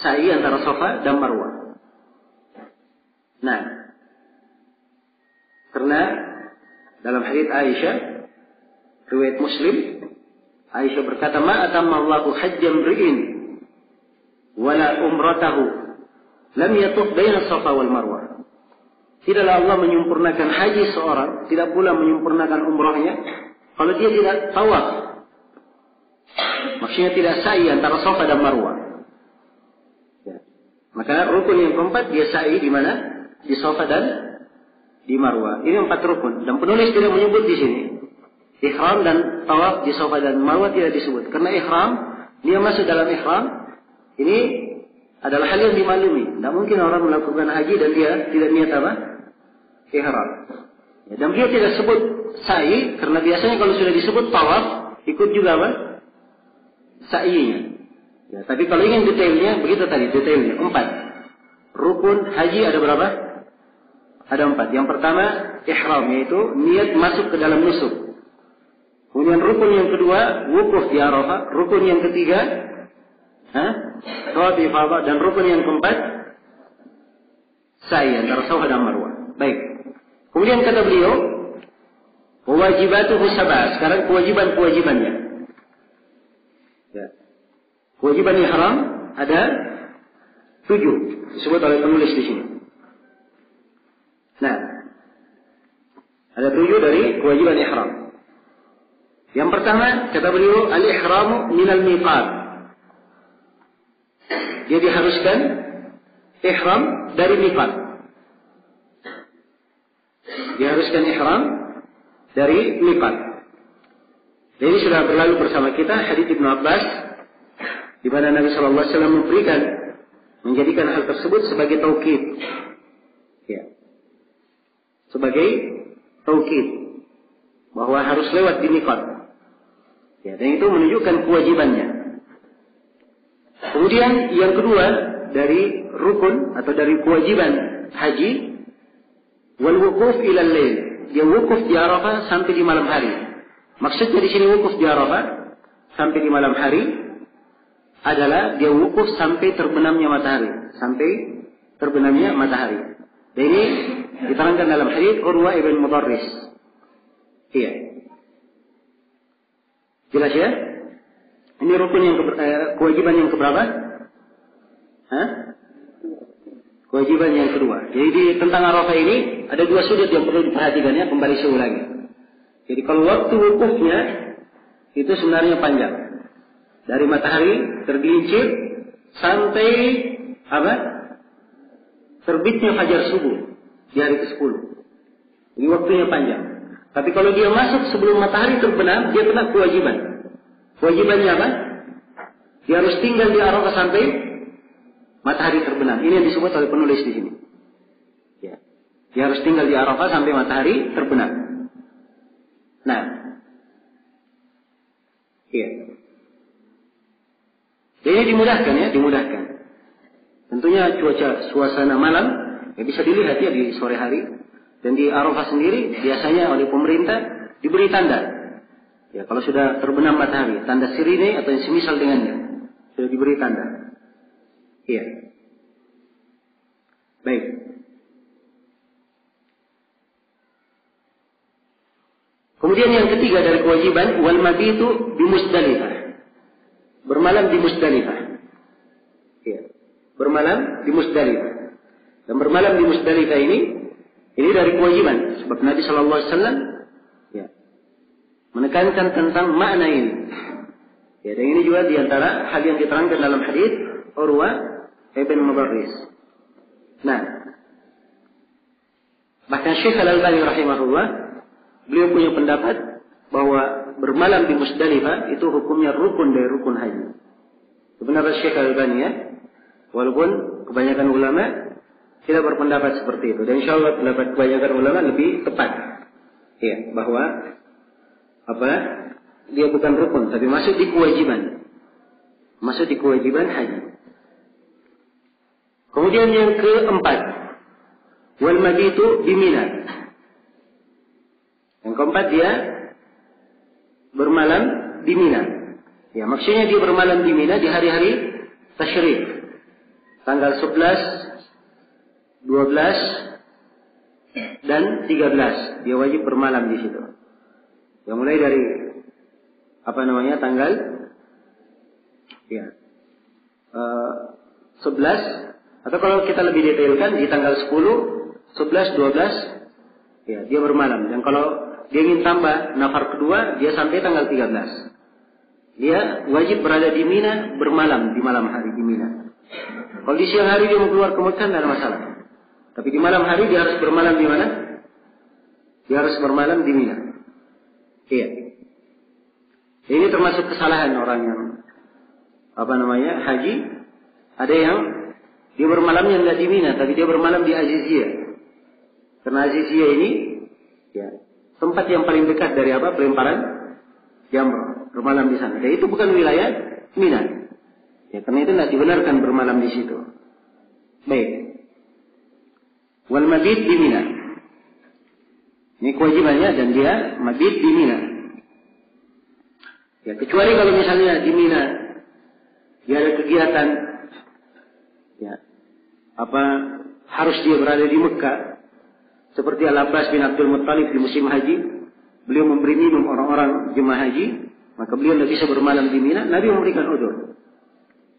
Sa'i antara sofa dan marwah. Nah, karena dalam hadits Aisyah, riwayat Muslim, Aisyah berkata, "Ma atammallahu hajjam ri'in wala umratahu lam yatuf baina Safa wal Marwah." Tidaklah Allah menyempurnakan haji seorang, tidak pula menyempurnakan umrahnya kalau dia tidak tawaf. Maksudnya tidak sa'i antara Safa dan Marwah. Maka rukun yang keempat dia sa'i di mana? Di Safa dan di Marwah. Ini empat rukun. Dan penulis tidak menyebut di sini. Ihram dan tawaf di Safa dan Marwah tidak disebut. Karena ihram, dia masuk dalam ihram, ini adalah hal yang dimaklumi. Tidak mungkin orang melakukan haji dan dia tidak niat apa? Ihram. Ya, dan dia tidak sebut sa'i, karena biasanya kalau sudah disebut tawaf, ikut juga apa? Sa'inya. Ya, tapi kalau ingin detailnya, begitu tadi detailnya. Empat. Rukun haji ada berapa? Ada empat. Yang pertama, ihram, yaitu niat masuk ke dalam nusuk. Kemudian rukun yang kedua, wukuf di Arafah. Rukun yang ketiga? Tawaf ifadah dan rukun yang keempat sa'i antara Safa dan Marwah. Baik. Kemudian kata beliau, wajibatuhu sab'ah. Sekarang kewajiban-kewajibannya. Kewajiban ihram ada tujuh disebut oleh penulis di sini. Nah, ada tujuh dari kewajiban ihram. Yang pertama, kata beliau, al-ihramu minal miqat. Dia diharuskan ihram dari miqat. Diharuskan ihram dari miqat. Ini sudah berlalu bersama kita hadits Ibnu Abbas di mana Nabi Shallallahu Alaihi Wasallam memberikan menjadikan hal tersebut sebagai taukid. Ya. Sebagai taukid bahwa harus lewat di miqat. Ya, dan itu menunjukkan kewajibannya. Kemudian yang kedua dari rukun atau dari kewajiban haji wal wukuf ila lail. Dia wukuf di Arafah sampai di malam hari. Maksudnya di sini wukuf di Arafah sampai di malam hari adalah dia wukuf sampai terbenamnya matahari, sampai terbenamnya matahari. Dan ini diterangkan dalam hadis Urwa ibn Mudarris. Iya. Jelas ya? Ini rukun yang ke, eh, kewajiban yang keberapa? Hah? Kewajiban yang kedua. Jadi di tentang Arafah ini ada dua sudut yang perlu diperhatikan ya, kembali saya ulangi. Jadi kalau waktu wukufnya itu sebenarnya panjang. Dari matahari tergelincir sampai apa? Terbitnya fajar subuh di hari ke-10. Ini waktunya panjang. Tapi kalau dia masuk sebelum matahari terbenam, dia kena kewajiban. Kewajibannya apa? Dia harus tinggal di Arafah sampai matahari terbenam. Ini yang disebut oleh penulis di sini. Ya. Dia harus tinggal di Arafah sampai matahari terbenam. Nah. Iya. Ini dimudahkan ya, dimudahkan. Tentunya cuaca suasana malam ya bisa dilihat ya di sore hari dan di Arafah sendiri biasanya oleh pemerintah diberi tanda. Ya kalau sudah terbenam matahari, tanda sirine atau yang semisal dengannya sudah diberi tanda. Iya. Baik. Kemudian yang ketiga dari kewajiban wal mabitu di Musdalifah. Bermalam di Musdalifah. Iya. Bermalam di Musdalifah. Dan bermalam di Musdalifah ini ini dari kewajiban sebab Nabi Shallallahu Alaihi Wasallam ya, menekankan tentang makna ini. Ya, dan ini juga di antara hal yang diterangkan dalam hadis Urwa ibn Mubarris. Nah, bahkan Syekh Al Albani rahimahullah beliau punya pendapat bahwa bermalam di Musdalifah itu hukumnya rukun dari rukun haji. Sebenarnya Syekh Al Albani ya, walaupun kebanyakan ulama tidak berpendapat seperti itu. Dan insya Allah pendapat kebanyakan ulama lebih tepat. Ya, bahwa apa? Dia bukan rukun, tapi masuk di kewajiban. Masuk di kewajiban haji. Kemudian yang keempat, wal mabitu bimina. Yang keempat dia bermalam di Mina. Ya, maksudnya dia bermalam di Mina di hari-hari tasyrik. Tanggal 11, 12 dan 13 dia wajib bermalam di situ. Yang mulai dari apa namanya tanggal ya uh, eh, 11 atau kalau kita lebih detailkan di tanggal 10, 11, 12 ya dia bermalam dan kalau dia ingin tambah nafar kedua dia sampai tanggal 13. Dia wajib berada di Mina bermalam di malam hari di Mina. Kalau di siang hari dia mau keluar ke Mekah tidak ada masalah. Tapi di malam hari dia harus bermalam di mana? Dia harus bermalam di Mina. Iya. Ini termasuk kesalahan orang yang apa namanya haji. Ada yang dia bermalamnya tidak di Mina, tapi dia bermalam di Aziziyah. Karena Aziziyah ini ya tempat yang paling dekat dari apa pelemparan jamrah bermalam di sana. Dan itu bukan wilayah Mina. Ya, karena itu tidak dibenarkan bermalam di situ. Baik wal mabit di Mina. Ini kewajibannya dan dia mabit di Mina. Ya, kecuali kalau misalnya di Mina dia ada kegiatan, ya, apa harus dia berada di Mekah, seperti Al Abbas bin Abdul Muttalib di musim haji, beliau memberi minum orang-orang jemaah haji, maka beliau tidak bisa bermalam di Mina, Nabi memberikan udur.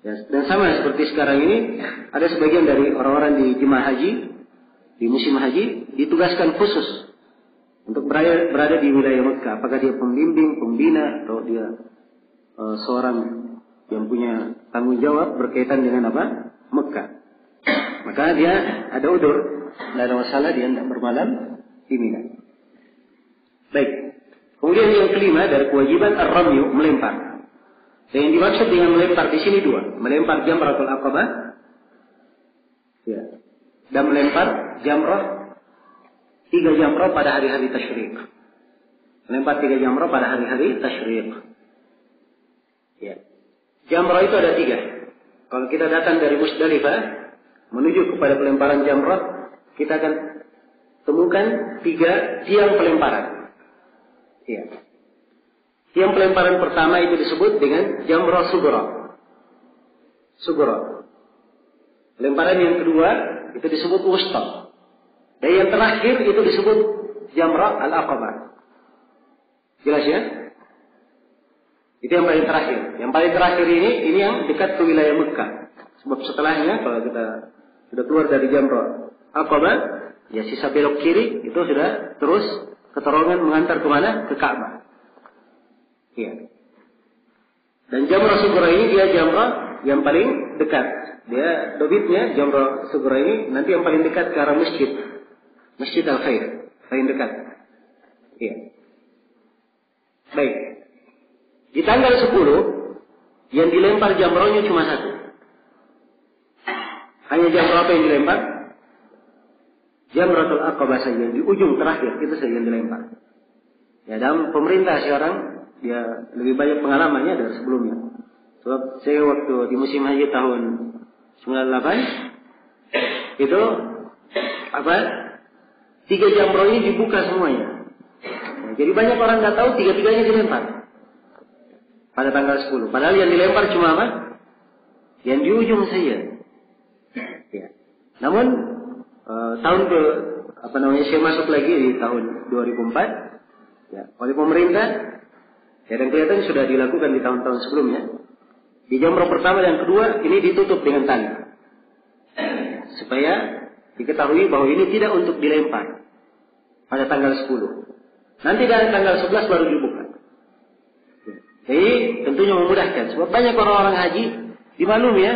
Ya, dan sama seperti sekarang ini, ada sebagian dari orang-orang di jemaah haji, di musim haji, ditugaskan khusus untuk berada, berada di wilayah Mekah. Apakah dia pembimbing, pembina, atau dia uh, seorang yang punya tanggung jawab berkaitan dengan apa? Mekah. Maka dia ada udur, tidak ada masalah dia tidak bermalam di Mina. Baik. Kemudian yang kelima dari kewajiban ar-ramyu melempar. Dan yang dimaksud dengan melempar di sini dua, melempar jamratul aqabah ya. dan melempar jamrah tiga jamrah pada hari-hari tasyrik. Melempar tiga jamrah pada hari-hari tasyrik. Ya. Jamrah itu ada tiga. Kalau kita datang dari Musdalifah menuju kepada pelemparan jamrah, kita akan temukan tiga tiang pelemparan. Ya. Yang pelemparan pertama itu disebut dengan jamrah sugro. Sugro. Pelemparan yang kedua itu disebut wusta. Dan yang terakhir itu disebut jamrah al-aqabah. Jelas ya? Itu yang paling terakhir. Yang paling terakhir ini, ini yang dekat ke wilayah Mekah. Sebab setelahnya, kalau kita sudah keluar dari jamrah aqabah, ya sisa belok kiri itu sudah terus keterongan mengantar ke mana? Ke Ka'bah. Iya. Dan jamrah sugura ini dia jamrah yang paling dekat. Dia dobitnya jamrah sugura ini nanti yang paling dekat ke arah masjid. Masjid Al Khair, paling dekat. Iya. Baik. Di tanggal 10 yang dilempar jamrahnya cuma satu. Hanya jamrah apa yang dilempar? Jamratul Aqabah saja di ujung terakhir itu saja yang dilempar. Ya dalam pemerintah sekarang dia lebih banyak pengalamannya dari sebelumnya. Sebab saya waktu di musim haji tahun 98 itu apa tiga jam ini dibuka semuanya. Nah, jadi banyak orang nggak tahu tiga-tiganya dilempar pada tanggal 10. Padahal yang dilempar cuma apa? Yang di ujung saja. Ya. Namun uh, tahun ke apa namanya saya masuk lagi di tahun 2004 ya, oleh pemerintah Ya, dan kelihatan sudah dilakukan di tahun-tahun sebelumnya. Di jamrah pertama dan kedua ini ditutup dengan tali. Supaya diketahui bahwa ini tidak untuk dilempar pada tanggal 10. Nanti dari tanggal 11 baru dibuka. Jadi tentunya memudahkan. Sebab banyak orang-orang haji dimaklumi ya.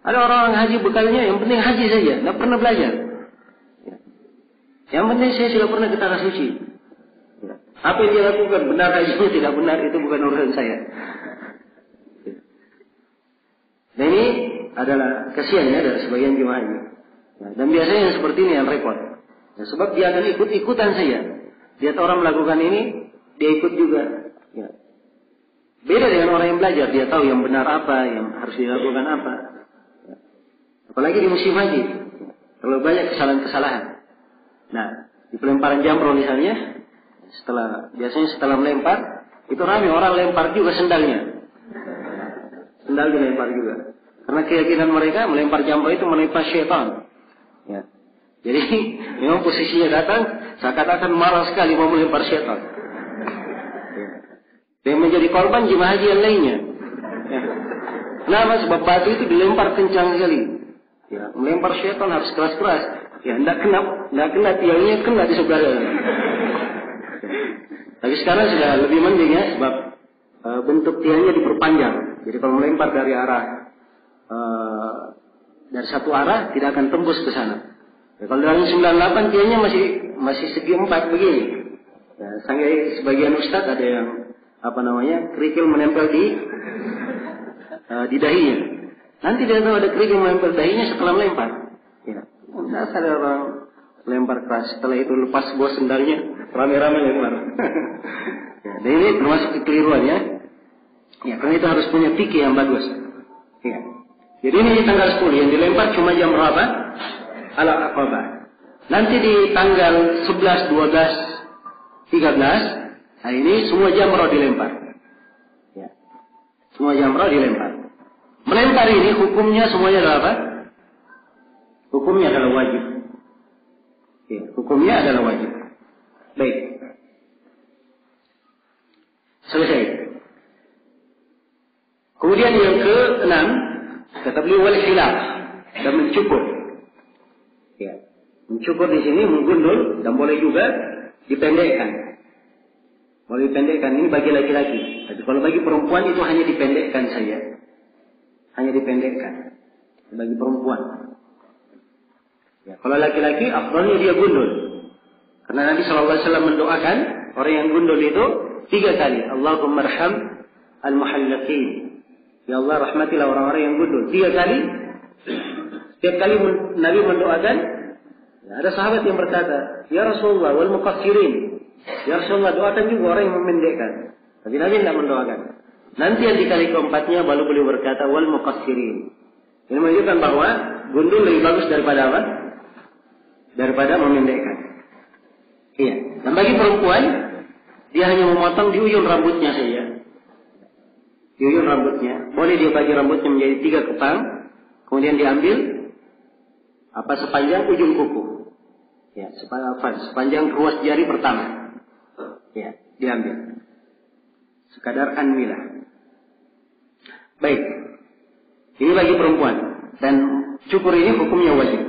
Ada orang-orang haji bekalnya yang penting haji saja, tidak pernah belajar. Yang penting saya sudah pernah ke tanah suci. Apa yang dia lakukan benar atau tidak benar itu bukan urusan saya. Dan ini adalah kasihannya dari sebagian jemaah ini. Nah, dan biasanya yang seperti ini yang repot. Ya, sebab dia akan ikut-ikutan saja. Lihat orang melakukan ini, dia ikut juga. Ya. Beda dengan orang yang belajar, dia tahu yang benar apa, yang harus dilakukan apa. Ya. Apalagi di musim haji. Kalau banyak kesalahan-kesalahan. Nah, di pelemparan jamroh misalnya, setelah biasanya setelah melempar itu ramai orang lempar juga sendalnya. Sendal dilempar juga. Karena keyakinan mereka melempar jamrah itu melempar syaitan. Ya. Jadi memang posisinya datang seakan-akan marah sekali mau melempar syaitan. Ya. Dan menjadi korban jemaah haji yang lainnya. Ya. Kenapa? Sebab batu itu dilempar kencang sekali. Ya, melempar syaitan harus keras-keras. Ya, tidak kena, tidak kena tiangnya kena di sebelah tapi sekarang sudah lebih mending ya sebab e, bentuk tiangnya diperpanjang. Jadi kalau melempar dari arah e, dari satu arah tidak akan tembus ke sana. Ya, kalau dari 98 tiangnya masih masih segi empat begini. Ya, sampai sebagian ustadz ada yang apa namanya kerikil menempel di e, di dahinya. Nanti dia tahu ada kerikil menempel dahinya setelah melempar. Ya, dasar orang lempar keras. Setelah itu lepas buah sendalnya, rame-rame lempar. ya, dan ini termasuk kekeliruan ya. Ya, karena itu harus punya fikih yang bagus. Ya. Jadi ini di tanggal 10 yang dilempar cuma jam berapa? Ala aqabah. Nanti di tanggal 11, 12, 13, nah ini semua jamrah dilempar. Ya. Semua jamrah dilempar. Melempar ini hukumnya semuanya adalah apa? Hukumnya adalah wajib. Ya, hukumnya adalah wajib. Baik. Selesai. Kemudian yang ke enam, kata beliau wal hilaf dan mencukur. Ya. Mencukur di sini menggundul dan boleh juga dipendekkan. Boleh dipendekkan ini bagi laki-laki. Kalau bagi perempuan itu hanya dipendekkan saja. Hanya dipendekkan. Bagi perempuan. Ya, kalau laki-laki, afdalnya dia gundul. Karena Nabi SAW mendoakan orang yang gundul itu tiga kali. Allahumma arham al-muhallakin. Ya Allah rahmatilah orang-orang yang gundul. Tiga kali. Setiap kali Nabi mendoakan, ya, ada sahabat yang berkata, Ya Rasulullah wal muqassirin. Ya Rasulullah doakan juga orang yang memendekkan. Tapi Nabi tidak mendoakan. Nanti yang di kali keempatnya baru beliau berkata wal muqassirin. Ini menunjukkan bahwa gundul lebih bagus daripada apa? Daripada memendekkan. Iya. Dan bagi perempuan, dia hanya memotong di ujung rambutnya saja. Di ujung rambutnya. Boleh dia bagi rambutnya menjadi tiga kepang. Kemudian diambil apa sepanjang ujung kuku. Ya, sepanjang, sepanjang ruas jari pertama. Ya, diambil. Sekadar anmilah. Baik. Ini bagi perempuan. Dan cukur ini hukumnya wajib.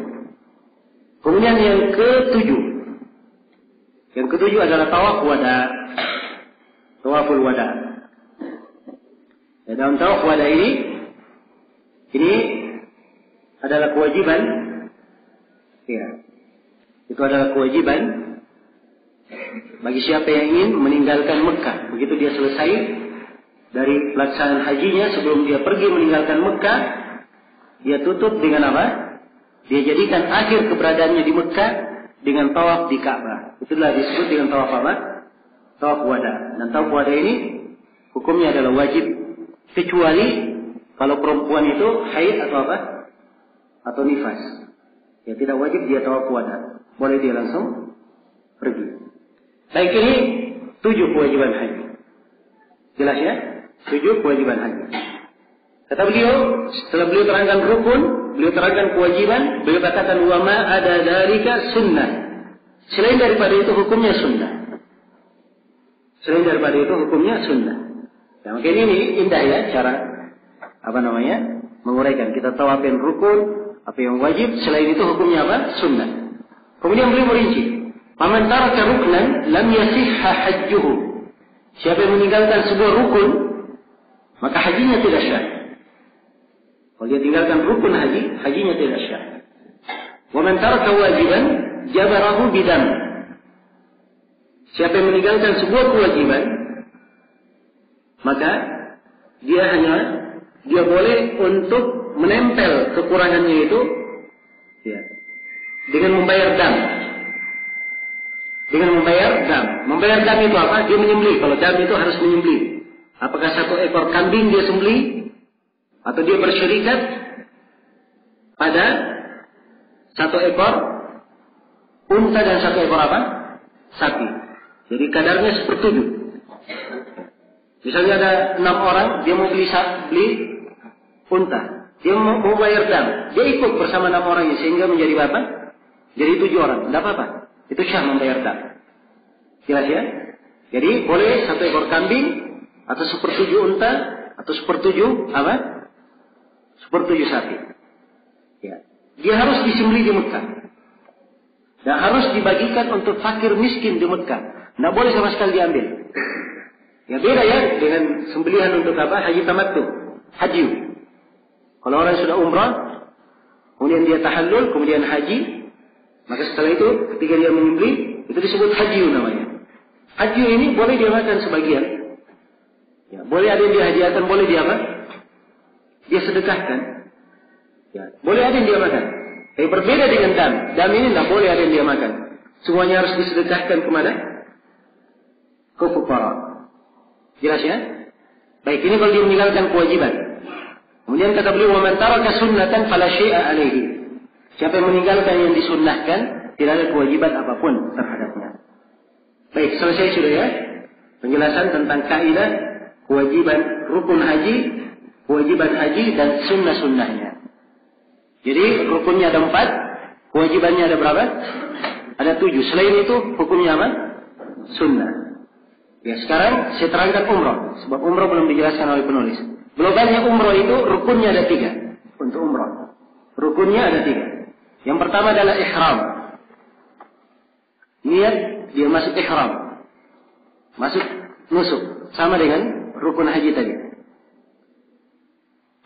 Kemudian yang ketujuh. Yang ketujuh adalah tawaf wada. Tawaful wada. Ya, dalam tawaf wada ini, ini adalah kewajiban. Ya. Itu adalah kewajiban bagi siapa yang ingin meninggalkan Mekah. Begitu dia selesai dari pelaksanaan hajinya sebelum dia pergi meninggalkan Mekah, dia tutup dengan apa? Dia jadikan akhir keberadaannya di Mekah dengan tawaf di Ka'bah. Itulah disebut dengan tawaf apa? Tawaf wada. Dan tawaf wada ini hukumnya adalah wajib kecuali kalau perempuan itu haid atau apa? Atau nifas. Ya tidak wajib dia tawaf wada. Boleh dia langsung pergi. Baik ini tujuh kewajiban haji. Jelas ya? Tujuh kewajiban haji. Kata beliau, setelah beliau terangkan rukun, beliau terangkan kewajiban, beliau katakan wama ada dalika sunnah. Selain daripada itu hukumnya sunnah. Selain daripada itu hukumnya sunnah. Nah, mungkin ini indah ya cara apa namanya menguraikan. Kita tahu apa yang rukun, apa yang wajib. Selain itu hukumnya apa? Sunnah. Kemudian beliau merinci. Faman taraka ruknan lam yasihha hajjuhu. Siapa yang meninggalkan sebuah rukun, maka hajinya tidak syah. Kalau dia tinggalkan rukun haji, hajinya tidak syah. Wa man taraka wajiban jabarahu bidam. Siapa yang meninggalkan sebuah kewajiban, maka dia hanya dia boleh untuk menempel kekurangannya itu ya, dengan membayar dam dengan membayar dam. Membayar dam itu apa? Dia menyembelih. Kalau dam itu harus menyembelih. Apakah satu ekor kambing dia sembelih? Atau dia bersyirikat pada satu ekor unta dan satu ekor apa? Sapi. Jadi kadarnya sepertujuh. Misalnya ada enam orang, dia mau beli, beli unta. Dia mau, bayar dam. Dia ikut bersama enam orang ini sehingga menjadi berapa? Jadi tujuh orang. Tidak apa-apa. Itu syah membayar dak. Jelas ya? Jadi boleh satu ekor kambing atau sepertujuh unta atau sepertujuh apa? Sepertujuh sapi. Ya. Dia harus disembelih di Mekah. Dan harus dibagikan untuk fakir miskin di Mekah. Tidak boleh sama sekali diambil. Ya beda ya dengan sembelihan untuk apa? Haji tamattu. Haji. Kalau orang sudah umrah, kemudian dia tahallul, kemudian haji, maka setelah itu ketika dia menyembelih itu disebut haji namanya. Haji ini boleh dia makan sebagian. Ya, boleh ada yang dia hadiahkan, boleh dia apa? Dia sedekahkan. Ya, boleh ada yang dia makan. Tapi berbeda dengan dam. Dam ini tidak boleh ada yang dia makan. Semuanya harus disedekahkan ke mana? Ke fukara. Jelas ya? Baik, ini kalau dia meninggalkan kewajiban. Kemudian kata beliau, "Wa man taraka sunnatan fala syai'a alaihi." Siapa yang meninggalkan yang disunnahkan, tidak ada kewajiban apa pun terhadapnya. Baik, selesai sudah ya. Penjelasan tentang kaidah kewajiban rukun haji, kewajiban haji dan sunnah-sunnahnya. Jadi rukunnya ada empat, kewajibannya ada berapa? Ada tujuh. Selain itu hukumnya apa? Sunnah. Ya sekarang saya terangkan umroh, sebab umroh belum dijelaskan oleh penulis. Globalnya umroh itu rukunnya ada tiga untuk umroh. Rukunnya ada tiga. Yang pertama adalah ihram. Niat dia masuk ihram. Masuk nusuk. Sama dengan rukun haji tadi.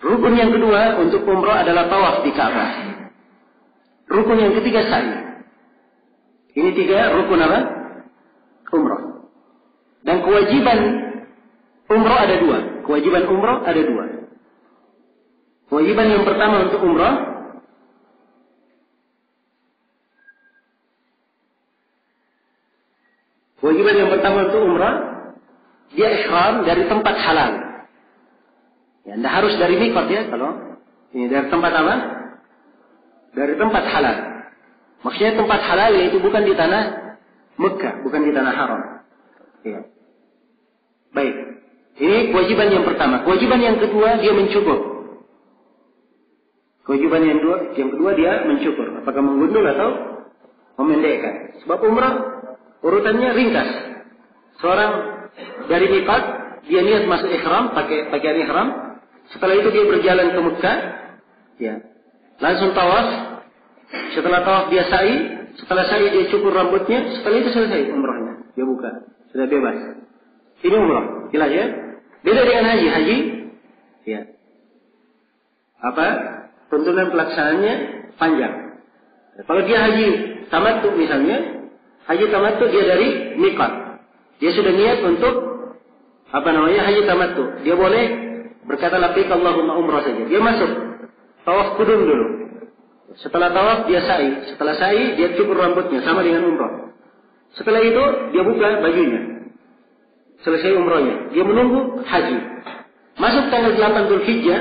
Rukun yang kedua untuk umroh adalah tawaf di Ka'bah. Rukun yang ketiga sa'i. Ini tiga rukun apa? Umroh. Dan kewajiban umroh ada dua. Kewajiban umroh ada dua. Kewajiban yang pertama untuk umroh Kewajiban yang pertama untuk umrah, dia ikhram dari tempat halal. Ya, anda harus dari mikot ya, kalau ini dari tempat apa? Dari tempat halal. Maksudnya tempat halal yaitu bukan di tanah Mekah, bukan di tanah haram. Ya. Baik. Ini kewajiban yang pertama. Kewajiban yang kedua dia mencukur. Kewajiban yang kedua, yang kedua dia mencukur. Apakah menggundul atau memendekkan? Sebab umrah urutannya ringkas. Seorang dari Mikat, dia niat masuk ikhram, pakai pakaian ikhram. Setelah itu dia berjalan ke Mekah, ya. Langsung tawaf. Setelah tawaf dia sa'i, setelah sa'i dia cukur rambutnya, setelah itu selesai umrahnya. Dia buka, sudah bebas. Ini umrah, jelas ya? Beda dengan haji. Haji, ya. Apa? Tuntunan pelaksanaannya panjang. Kalau dia haji tamat tuh misalnya, Haji tamattu dia dari mikot. Dia sudah niat untuk apa namanya haji tamattu. Dia boleh berkata labbaik Allahumma umrah saja. Dia masuk tawaf kudum dulu. Setelah tawaf dia sa'i. Setelah sa'i dia cukur rambutnya sama dengan umrah. Setelah itu dia buka bajunya. Selesai umrohnya. Dia menunggu haji. Masuk tanggal 8 Dzulhijjah,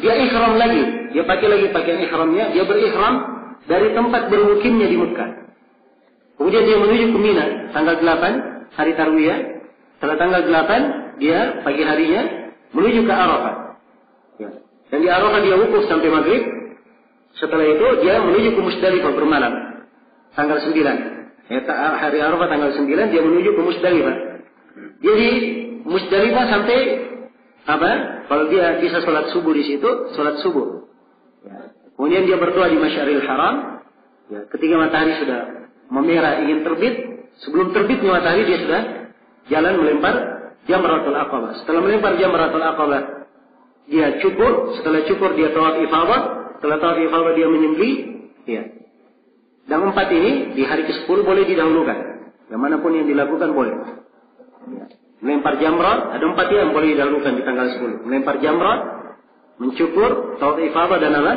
dia ikhram lagi. Dia pakai lagi pakaian ikhramnya, dia berikhram dari tempat bermukimnya di Mekah. Kemudian dia menuju ke Mina tanggal 8 hari Tarwiyah. Setelah tanggal 8 dia pagi harinya menuju ke Arafah. Ya. Dan di Arafah dia wukuf sampai maghrib. Setelah itu dia menuju ke Musdalifah bermalam tanggal 9. Ya, hari Arafah tanggal 9 dia menuju ke Musdalifah. Jadi Musdalifah sampai apa? Kalau dia bisa sholat subuh di situ, sholat subuh. Ya. Kemudian dia berdoa di Masyaril Haram. Ya, ketika matahari sudah memerah ingin terbit, sebelum terbitnya matahari dia sudah jalan melempar jamratul aqabah. Setelah melempar jamratul aqabah, dia cukur, setelah cukur dia tawaf ifadah, setelah tawaf ifadah dia menyembeli, ya. Dan empat ini di hari ke-10 boleh didahulukan. Yang mana pun yang dilakukan boleh. Ya. Melempar jamrat, ada empat yang boleh didahulukan di tanggal 10. Melempar jamrat, mencukur, tawaf ifadah dan apa?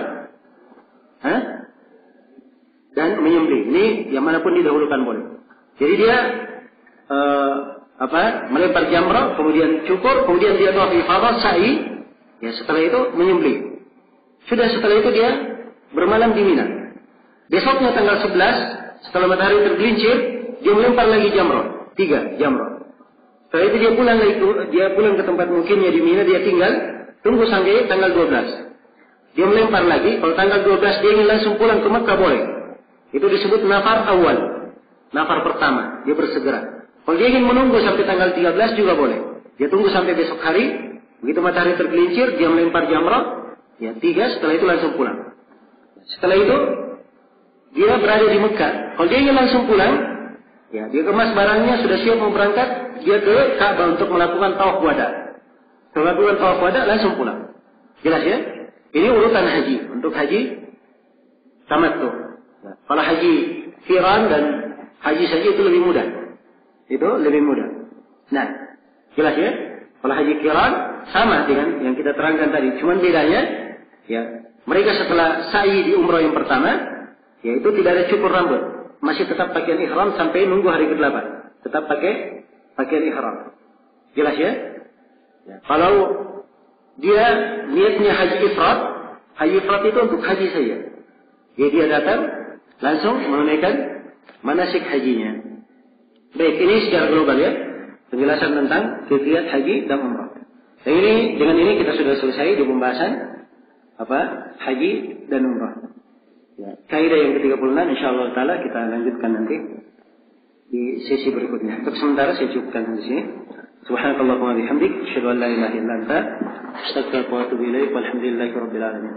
Dan menyembelih. Ini yang mana pun didahulukan boleh. Jadi dia uh, apa melempar jamrah, kemudian cukur, kemudian dia tawaf ifadah, sa'i, ya setelah itu menyembelih. Sudah setelah itu dia bermalam di Mina. Besoknya tanggal 11, setelah matahari tergelincir, dia melempar lagi jamrah, tiga jamrah. Setelah itu dia pulang lagi, dia pulang ke tempat mungkinnya di Mina, dia tinggal, tunggu sampai tanggal 12. Dia melempar lagi, kalau tanggal 12 dia ingin langsung pulang ke Mekah boleh. Itu disebut nafar awal. Nafar pertama. Dia bersegera. Kalau dia ingin menunggu sampai tanggal 13 juga boleh. Dia tunggu sampai besok hari. Begitu matahari tergelincir, dia melempar jamrah. Ya, tiga, setelah itu langsung pulang. Setelah itu, dia berada di Mekah. Kalau dia ingin langsung pulang, ya, dia kemas barangnya, sudah siap mau berangkat, dia ke Ka'bah untuk melakukan tawaf wada. Setelah melakukan tawaf wada, langsung pulang. Jelas ya? Ini urutan haji. Untuk haji, tamat tuh. Kalau haji firan dan haji saja itu lebih mudah. Itu lebih mudah. Nah, jelas ya? Kalau haji kiran sama dengan yang kita terangkan tadi. Cuman bedanya, ya mereka setelah sa'i di umroh yang pertama, ya itu tidak ada cukur rambut. Masih tetap pakaian ihram sampai nunggu hari ke-8. Tetap pakai pakaian ihram. Jelas ya? ya. Kalau dia niatnya haji ifrat, haji ifrat itu untuk haji saja. Jadi dia datang, langsung menunaikan manasik hajinya. Baik, ini secara global ya. Penjelasan tentang kegiatan haji dan umrah. Dan ini dengan ini kita sudah selesai di pembahasan apa haji dan umrah. Ya, kaidah yang ke-36 insyaallah taala kita lanjutkan nanti di sesi berikutnya. Untuk sementara saya cukupkan di sini. Subhanakallahumma bihamdik, asyhadu an la ilaha illa anta, astaghfiruka wa atubu ilaik. Walhamdulillahirabbil alamin.